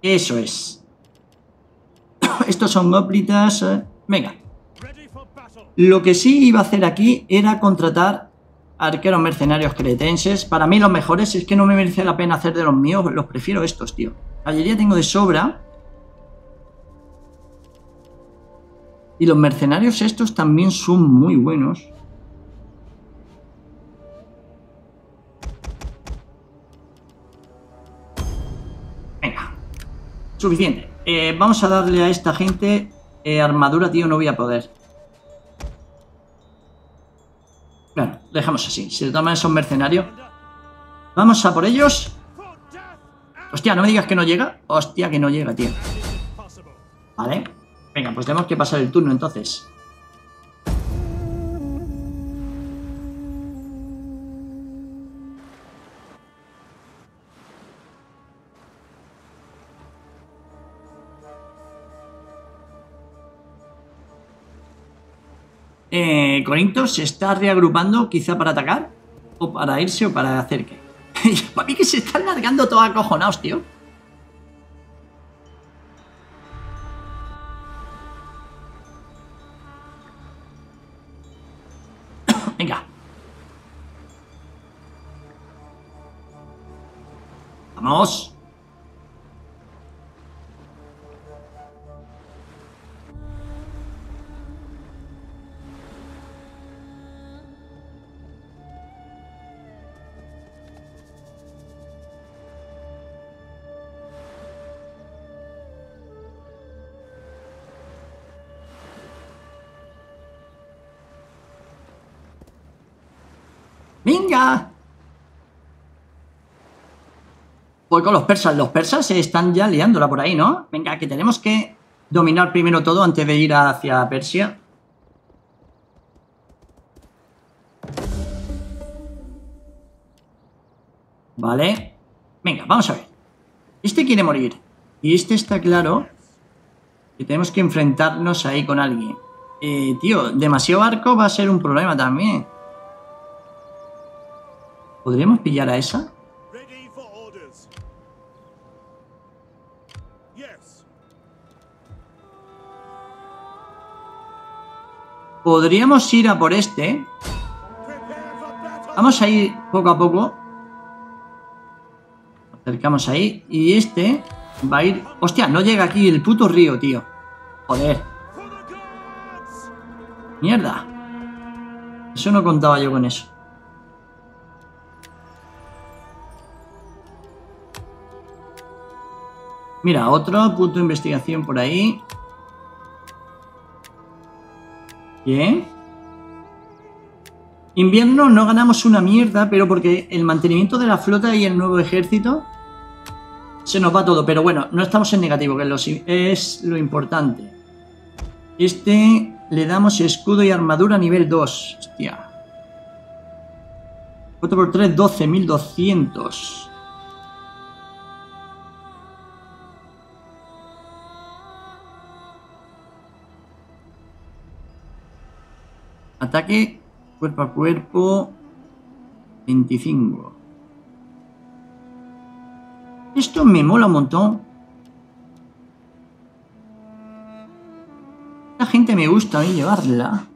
Eso es. Estos son óplitas. eh. Venga. Lo que sí iba a hacer aquí era contratar arqueros mercenarios cretenses. Para mí los mejores es que no me merece la pena hacer de los míos. Los prefiero estos, tío. Caballería tengo de sobra. Y los mercenarios estos también son muy buenos. Venga. Suficiente. Eh, vamos a darle a esta gente eh, armadura, tío. No voy a poder. Bueno, dejamos así. Si de todas maneras mercenarios. Vamos a por ellos. Hostia, no me digas que no llega. Hostia, que no llega, tío. Vale. Venga, pues tenemos que pasar el turno entonces. Eh, Corinto se está reagrupando quizá para atacar. O para irse o para hacer qué. para mí que se están largando todos acojonados, tío. Venga. Vamos. ¡Venga! Voy con los persas. Los persas se están ya liándola por ahí, ¿no? Venga, que tenemos que dominar primero todo antes de ir hacia Persia. Vale. Venga, vamos a ver. Este quiere morir. Y este está claro que tenemos que enfrentarnos ahí con alguien. Eh, tío, demasiado arco va a ser un problema también. ¿Podríamos pillar a esa? Podríamos ir a por este. Vamos a ir poco a poco. Acercamos ahí. Y este va a ir... Hostia, no llega aquí el puto río, tío. Joder. Mierda. Eso no contaba yo con eso. Mira, otro punto de investigación por ahí. Bien. Invierno no ganamos una mierda, pero porque el mantenimiento de la flota y el nuevo ejército se nos va todo. Pero bueno, no estamos en negativo, que es lo, es lo importante. Este le damos escudo y armadura nivel 2. Hostia. 4 por 3, 12, 1200. Ataque cuerpo a cuerpo 25. Esto me mola un montón. La gente me gusta a mí llevarla.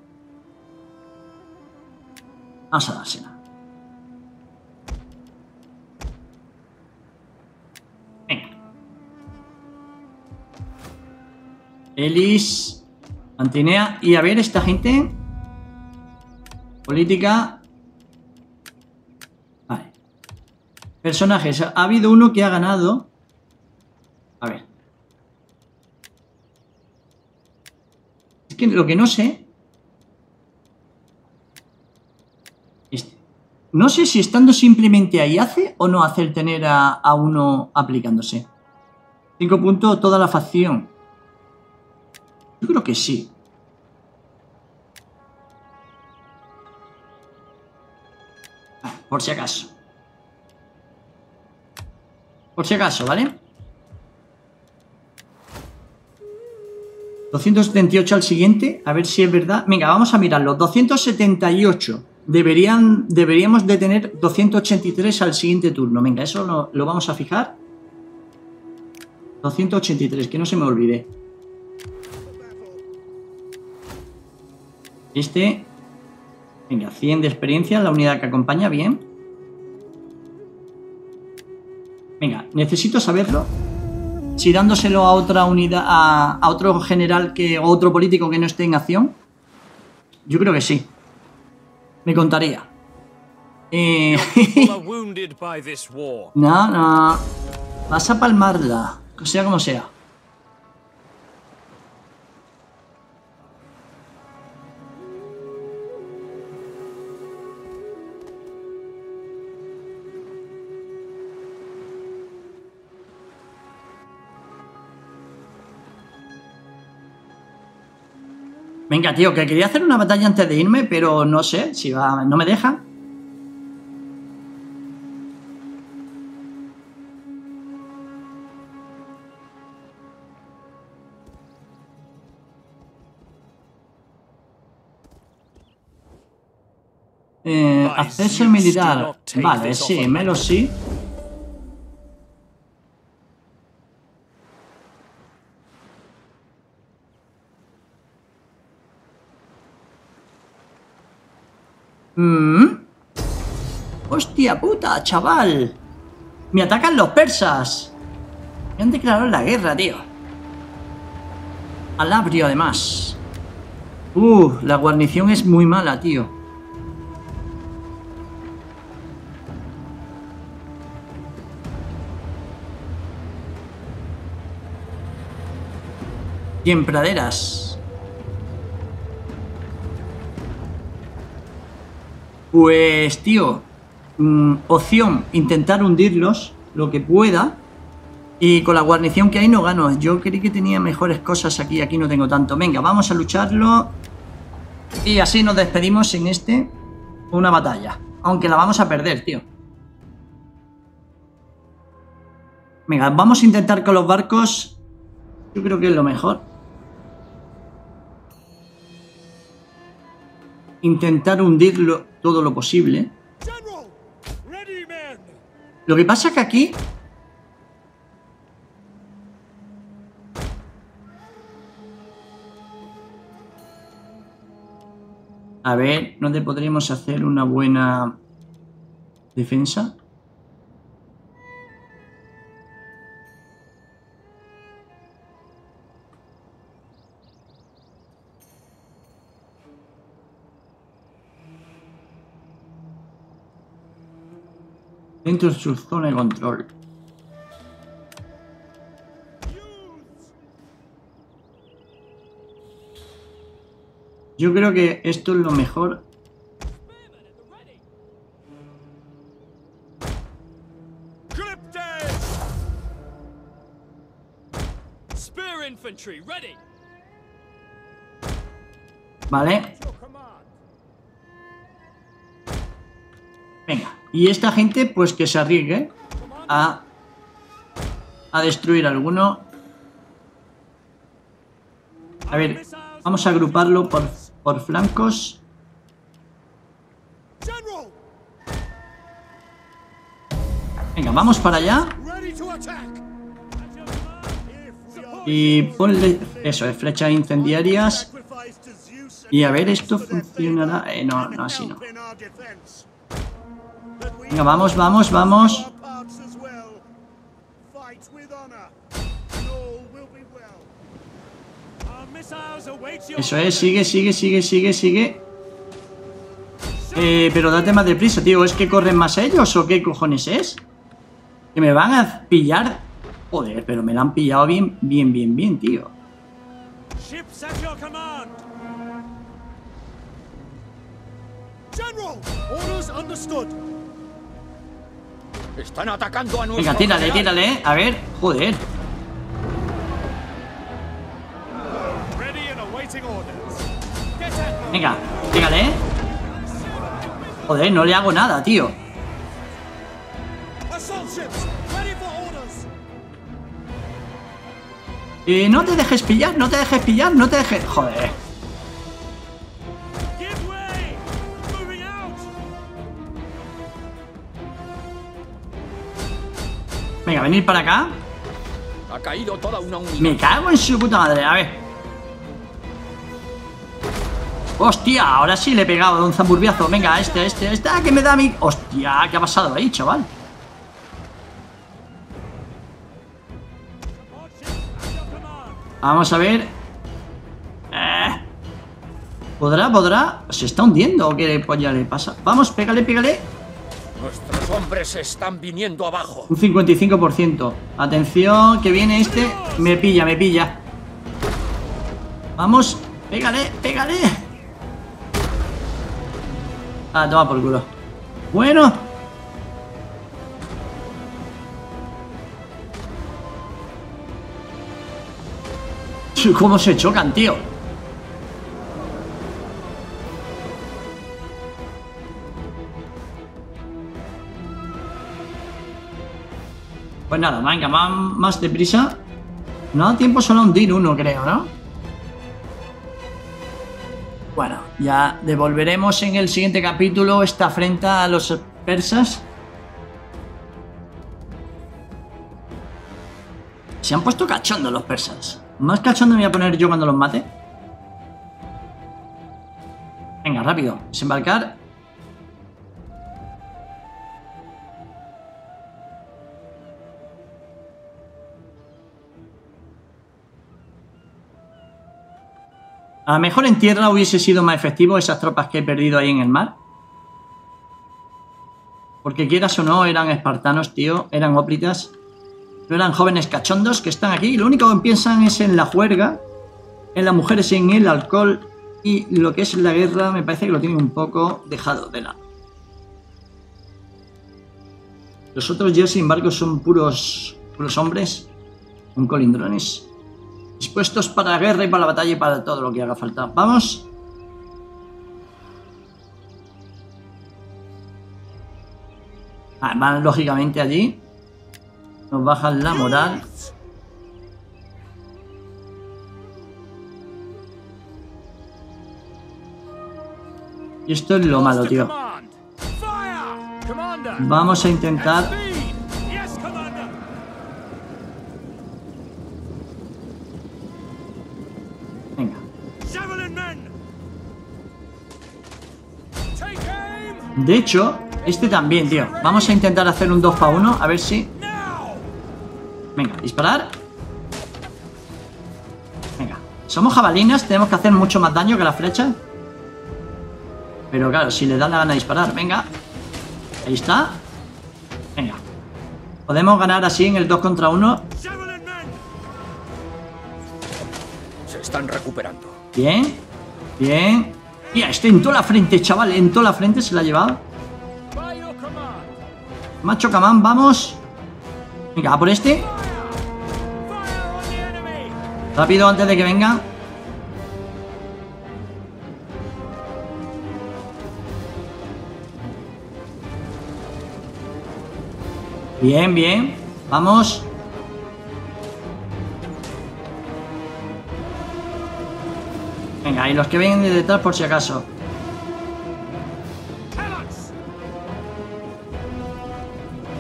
Vamos a dársela. Venga. Elis, Antinea. Y a ver, esta gente. Política. Vale. Personajes. Ha habido uno que ha ganado. A ver. Es que lo que no sé. No sé si estando simplemente ahí hace o no hace el tener a, a uno aplicándose. 5 puntos toda la facción. Yo creo que sí. Por si acaso. Por si acaso, ¿vale? 278 al siguiente, a ver si es verdad. Venga, vamos a mirarlo. 278. Deberían, deberíamos de tener 283 al siguiente turno. Venga, eso lo, lo vamos a fijar. 283, que no se me olvide. Este. Venga, 100 de experiencia, la unidad que acompaña, bien. Venga, necesito saberlo. Si dándoselo a otra unidad, a, a otro general que, o otro político que no esté en acción. Yo creo que sí. Me contaría. Eh, no, no. Vas a palmarla. Sea como sea. Venga, tío, que quería hacer una batalla antes de irme, pero no sé si va. No me deja. Eh, acceso militar. Vale, sí, Melo sí. Mm. Hostia puta, chaval. Me atacan los persas. Me han declarado la guerra, tío. Alabrio, además. Uh, la guarnición es muy mala, tío. Y en praderas. Pues, tío, mm, opción, intentar hundirlos, lo que pueda. Y con la guarnición que hay no gano. Yo creí que tenía mejores cosas aquí, aquí no tengo tanto. Venga, vamos a lucharlo. Y así nos despedimos en este una batalla. Aunque la vamos a perder, tío. Venga, vamos a intentar con los barcos. Yo creo que es lo mejor. Intentar hundirlo todo lo posible. Lo que pasa que aquí... A ver, ¿dónde podríamos hacer una buena defensa? Dentro de su zona de control. Yo creo que esto es lo mejor. ¿Vale? Venga. Y esta gente, pues que se arriesgue a, a destruir alguno. A ver, vamos a agruparlo por, por flancos. Venga, vamos para allá. Y ponle... Eso, es flechas incendiarias. Y a ver, esto funcionará... Eh, no, no, así no. Venga, vamos, vamos, vamos. Eso es, sigue, sigue, sigue, sigue, sigue. Eh, pero date más deprisa, tío. ¿Es que corren más ellos o qué cojones es? Que me van a pillar. Joder, pero me la han pillado bien, bien, bien, bien, tío. General, orders understood. Están atacando a nuestro Venga, tírale, general. tírale. A ver, joder. Venga, pégale. Joder, no le hago nada, tío. orders. Eh, no te dejes pillar, no te dejes pillar, no te dejes... Joder. Venga, venir para acá. Ha caído toda una unidad. Me cago en su puta madre, a ver. Hostia, ahora sí le he pegado de un zamburbiazo. Venga, a este, a este, a este. ¡Ah, que me da a mí! Hostia, ¿qué ha pasado ahí, chaval? Vamos a ver. Eh. ¿Podrá, podrá? ¿Se está hundiendo o qué polla le pasa? Vamos, pégale, pégale. Nuestros hombres están viniendo abajo. Un 55%. Atención, que viene este. Me pilla, me pilla. Vamos, pégale, pégale. Ah, toma por culo. Bueno. ¿Cómo se chocan, tío? Pues nada, venga, más, más deprisa. No da tiempo solo a hundir uno, creo, ¿no? Bueno, ya devolveremos en el siguiente capítulo esta afrenta a los persas. Se han puesto cachondos los persas. Más cachondo me voy a poner yo cuando los mate. Venga, rápido. Desembarcar. A lo mejor en tierra hubiese sido más efectivo esas tropas que he perdido ahí en el mar. Porque quieras o no, eran espartanos, tío. Eran óplitas. Pero eran jóvenes cachondos que están aquí. Y lo único que piensan es en la juerga, en las mujeres, en el alcohol. Y lo que es la guerra me parece que lo tienen un poco dejado de lado. Los otros ya, sin embargo, son puros, puros hombres con colindrones. Dispuestos para la guerra y para la batalla y para todo lo que haga falta. Vamos. Ah, van lógicamente allí. Nos bajan la moral. Y esto es lo malo, tío. Vamos a intentar... De hecho, este también, tío. Vamos a intentar hacer un 2 para 1. A ver si... Venga, disparar. Venga. Somos jabalinas, tenemos que hacer mucho más daño que la flecha. Pero claro, si le da la gana de disparar, venga. Ahí está. Venga. Podemos ganar así en el 2 contra 1. Javelin men! Se están recuperando. Bien. Bien. Mira, este en toda la frente, chaval. En toda la frente se la ha llevado. Macho Camán, vamos. Venga, a por este. Rápido antes de que venga. Bien, bien. Vamos. Venga, y los que vienen de detrás por si acaso.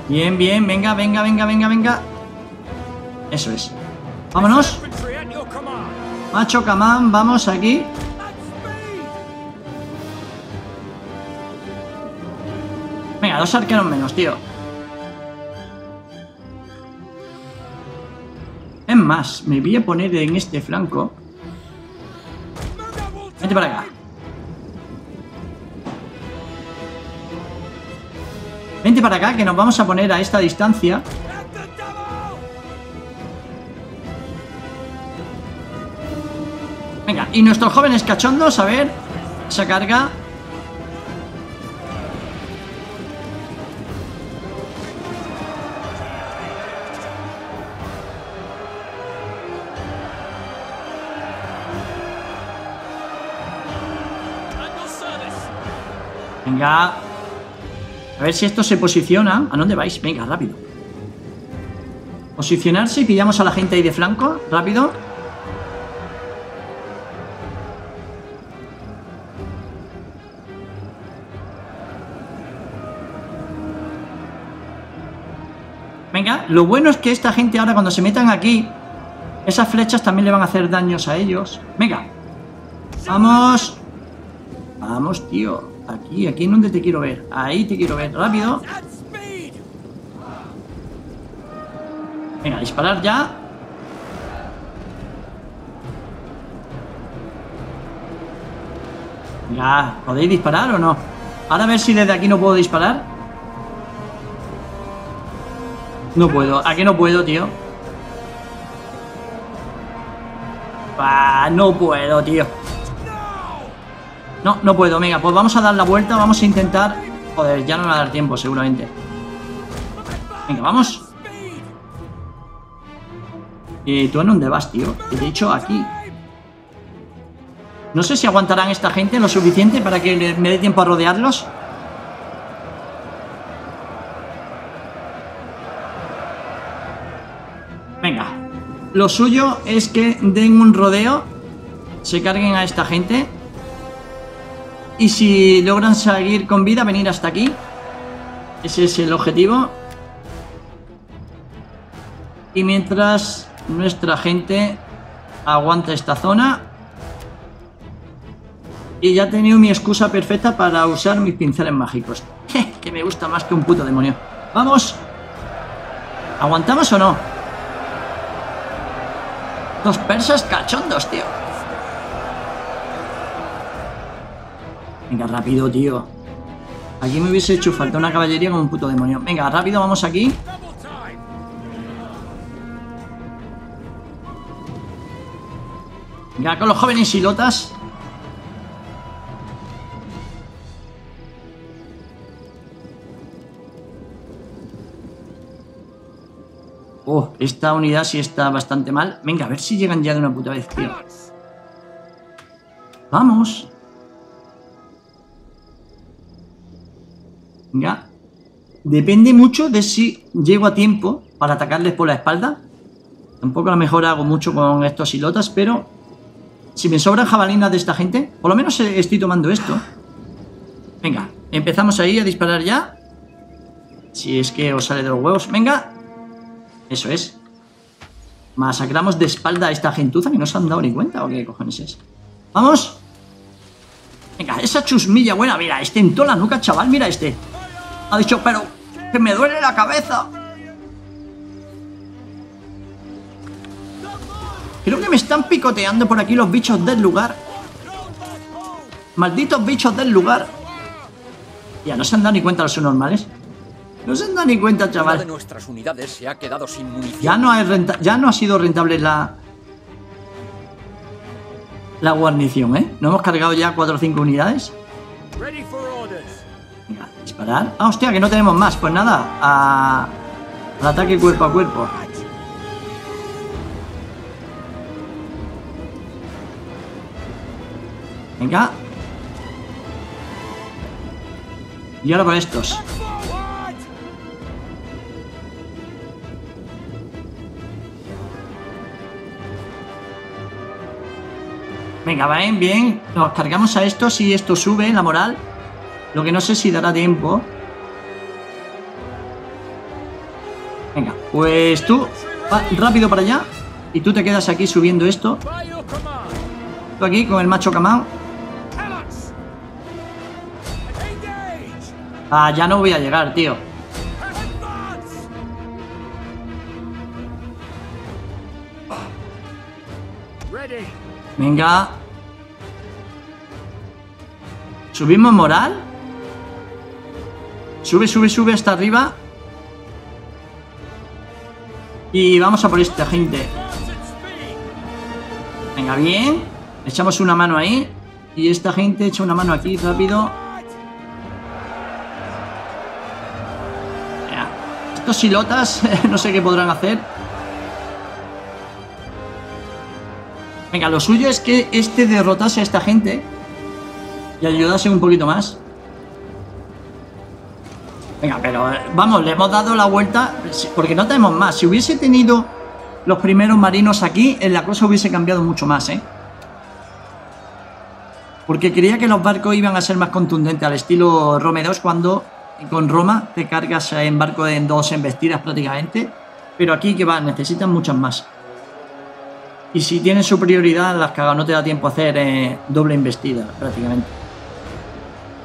Bien, bien. Venga, venga, venga, venga, venga. Eso es. Vámonos. Macho Camán, vamos aquí. Venga, dos arqueros menos, tío. Es más, me voy a poner en este flanco. Vente para acá. Vente para acá, que nos vamos a poner a esta distancia. Venga, y nuestros jóvenes cachondos, a ver. Esa carga. Venga. A ver si esto se posiciona. ¿A dónde vais? Venga, rápido. Posicionarse y pillamos a la gente ahí de flanco. Rápido. Venga, lo bueno es que esta gente ahora cuando se metan aquí, esas flechas también le van a hacer daños a ellos. Venga. Vamos. Vamos, tío. Aquí, aquí en donde te quiero ver. Ahí te quiero ver. Rápido. Venga, disparar ya. Venga, ¿podéis disparar o no? Ahora a ver si desde aquí no puedo disparar. No puedo. ¿A qué no puedo, tío? Ah, no puedo, tío. No, no puedo. Venga, pues vamos a dar la vuelta. Vamos a intentar... Joder, ya no me va a dar tiempo, seguramente. Venga, vamos. Eh, ¿Tú en dónde vas, tío? Te he dicho aquí. No sé si aguantarán esta gente lo suficiente para que me dé tiempo a rodearlos. Venga. Lo suyo es que den un rodeo. Se carguen a esta gente. Y si logran seguir con vida, venir hasta aquí. Ese es el objetivo. Y mientras nuestra gente aguanta esta zona. Y ya he tenido mi excusa perfecta para usar mis pinceles mágicos. que me gusta más que un puto demonio. ¡Vamos! ¿Aguantamos o no? Los persas cachondos, tío. Venga, rápido, tío. Aquí me hubiese hecho falta una caballería como un puto demonio. Venga, rápido, vamos aquí. Venga, con los jóvenes silotas. Oh, esta unidad sí está bastante mal. Venga, a ver si llegan ya de una puta vez, tío. Vamos. Venga. Depende mucho de si llego a tiempo para atacarles por la espalda. Tampoco a lo mejor hago mucho con estos silotas, pero si me sobran jabalinas de esta gente, por lo menos estoy tomando esto. Venga, empezamos ahí a disparar ya. Si es que os sale de los huevos. Venga. Eso es. Masacramos de espalda a esta gentuza que no se han dado ni cuenta. ¿O qué cojones es? ¡Vamos! Venga, esa chusmilla buena. Mira, este en toda la nuca, chaval. Mira este. Ha dicho, pero que me duele la cabeza. Creo que me están picoteando por aquí los bichos del lugar. Malditos bichos del lugar. Ya, no se han dado ni cuenta los subnormales. No se han dado ni cuenta, Una de chaval. nuestras unidades se ha quedado sin munición. Ya no, es renta- ya no ha sido rentable la... La guarnición, ¿eh? ¿No hemos cargado ya 4 o 5 unidades? Ready for Ah, hostia, que no tenemos más. Pues nada, al ataque cuerpo a cuerpo. Venga. Y ahora con estos. Venga, bien, bien. Nos cargamos a estos y esto sube la moral. Lo que no sé si dará tiempo. Venga, pues tú va rápido para allá. Y tú te quedas aquí subiendo esto. Tú aquí con el macho camao. Ah, ya no voy a llegar, tío. Venga. ¿Subimos moral? Sube, sube, sube hasta arriba. Y vamos a por esta gente. Venga, bien. Echamos una mano ahí. Y esta gente echa una mano aquí rápido. Venga. Estos silotas no sé qué podrán hacer. Venga, lo suyo es que este derrotase a esta gente y ayudase un poquito más. Venga, pero eh, vamos, le hemos dado la vuelta porque no tenemos más. Si hubiese tenido los primeros marinos aquí, eh, la cosa hubiese cambiado mucho más, ¿eh? Porque creía que los barcos iban a ser más contundentes al estilo Rome 2 cuando con Roma te cargas en barco en dos embestidas prácticamente. Pero aquí que va, necesitan muchas más. Y si tienes superioridad, las cagas no te da tiempo a hacer eh, doble embestida prácticamente.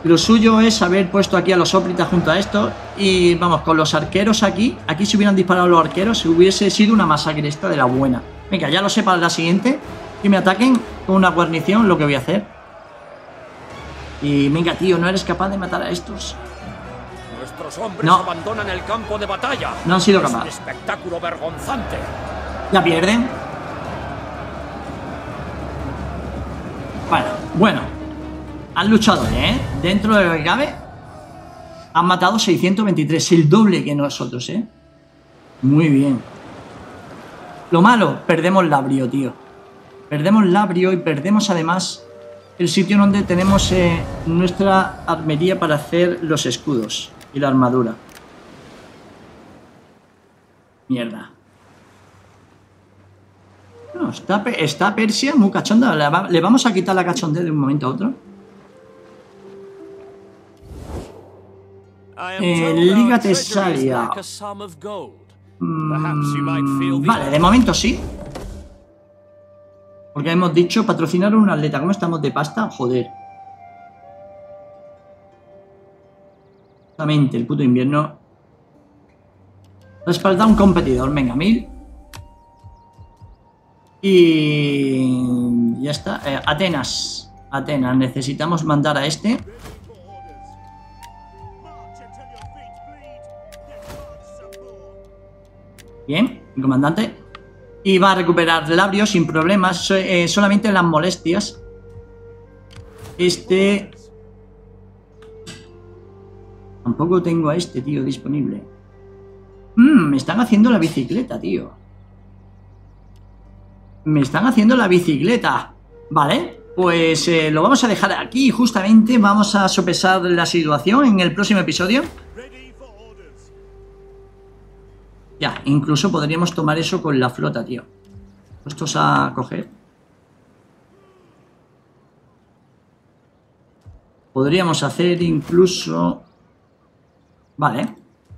Lo suyo es haber puesto aquí a los ópritas junto a esto y vamos, con los arqueros aquí, aquí si hubieran disparado los arqueros, si hubiese sido una masacre esta de la buena. Venga, ya lo sé para la siguiente, que me ataquen con una guarnición, lo que voy a hacer. Y venga, tío, no eres capaz de matar a estos. Nuestros hombres No. abandonan el campo de batalla. No han sido capaces. espectáculo vergonzante. Ya pierden. Bueno, bueno. Han luchado, ¿eh? Dentro de lo cabe. Han matado 623, el doble que nosotros, ¿eh? Muy bien. Lo malo, perdemos labrio, tío. Perdemos labrio y perdemos además el sitio donde tenemos eh, nuestra armería para hacer los escudos y la armadura. Mierda. No, está, Pe- está Persia muy cachonda. Le, le vamos a quitar la cachondez de un momento a otro. You might feel the Vale, de momento sí. Porque hemos dicho patrocinar a un atleta. ¿Cómo estamos de pasta? Joder. Justamente, el puto invierno. Respaldar a un competidor. Venga, mil. Y ya está. Eh, Atenas. Atenas. Necesitamos mandar a este. Bien, mi comandante. Y va a recuperar labrio sin problemas, eh, solamente las molestias. Este... Tampoco tengo a este tío disponible. Mmm, me están haciendo la bicicleta, tío. Me están haciendo la bicicleta. Vale, pues eh, lo vamos a dejar aquí. Justamente vamos a sopesar la situación en el próximo episodio. Ya, incluso podríamos tomar eso con la flota, tío. Puestos a coger. Podríamos hacer incluso... Vale.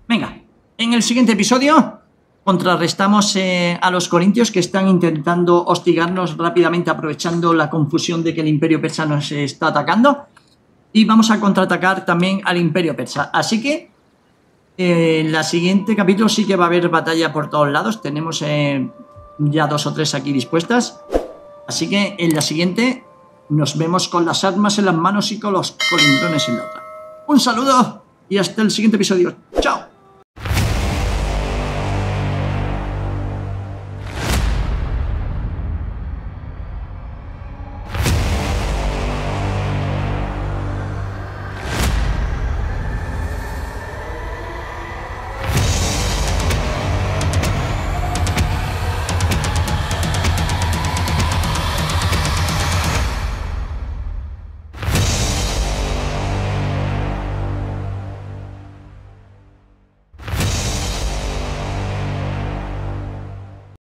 Venga. En el siguiente episodio contrarrestamos eh, a los corintios que están intentando hostigarnos rápidamente aprovechando la confusión de que el imperio persa nos está atacando. Y vamos a contraatacar también al imperio persa. Así que en la siguiente capítulo sí que va a haber batalla por todos lados. Tenemos eh, ya dos o tres aquí dispuestas. Así que en la siguiente nos vemos con las armas en las manos y con los colindrones en la otra. Un saludo y hasta el siguiente episodio. ¡Chao!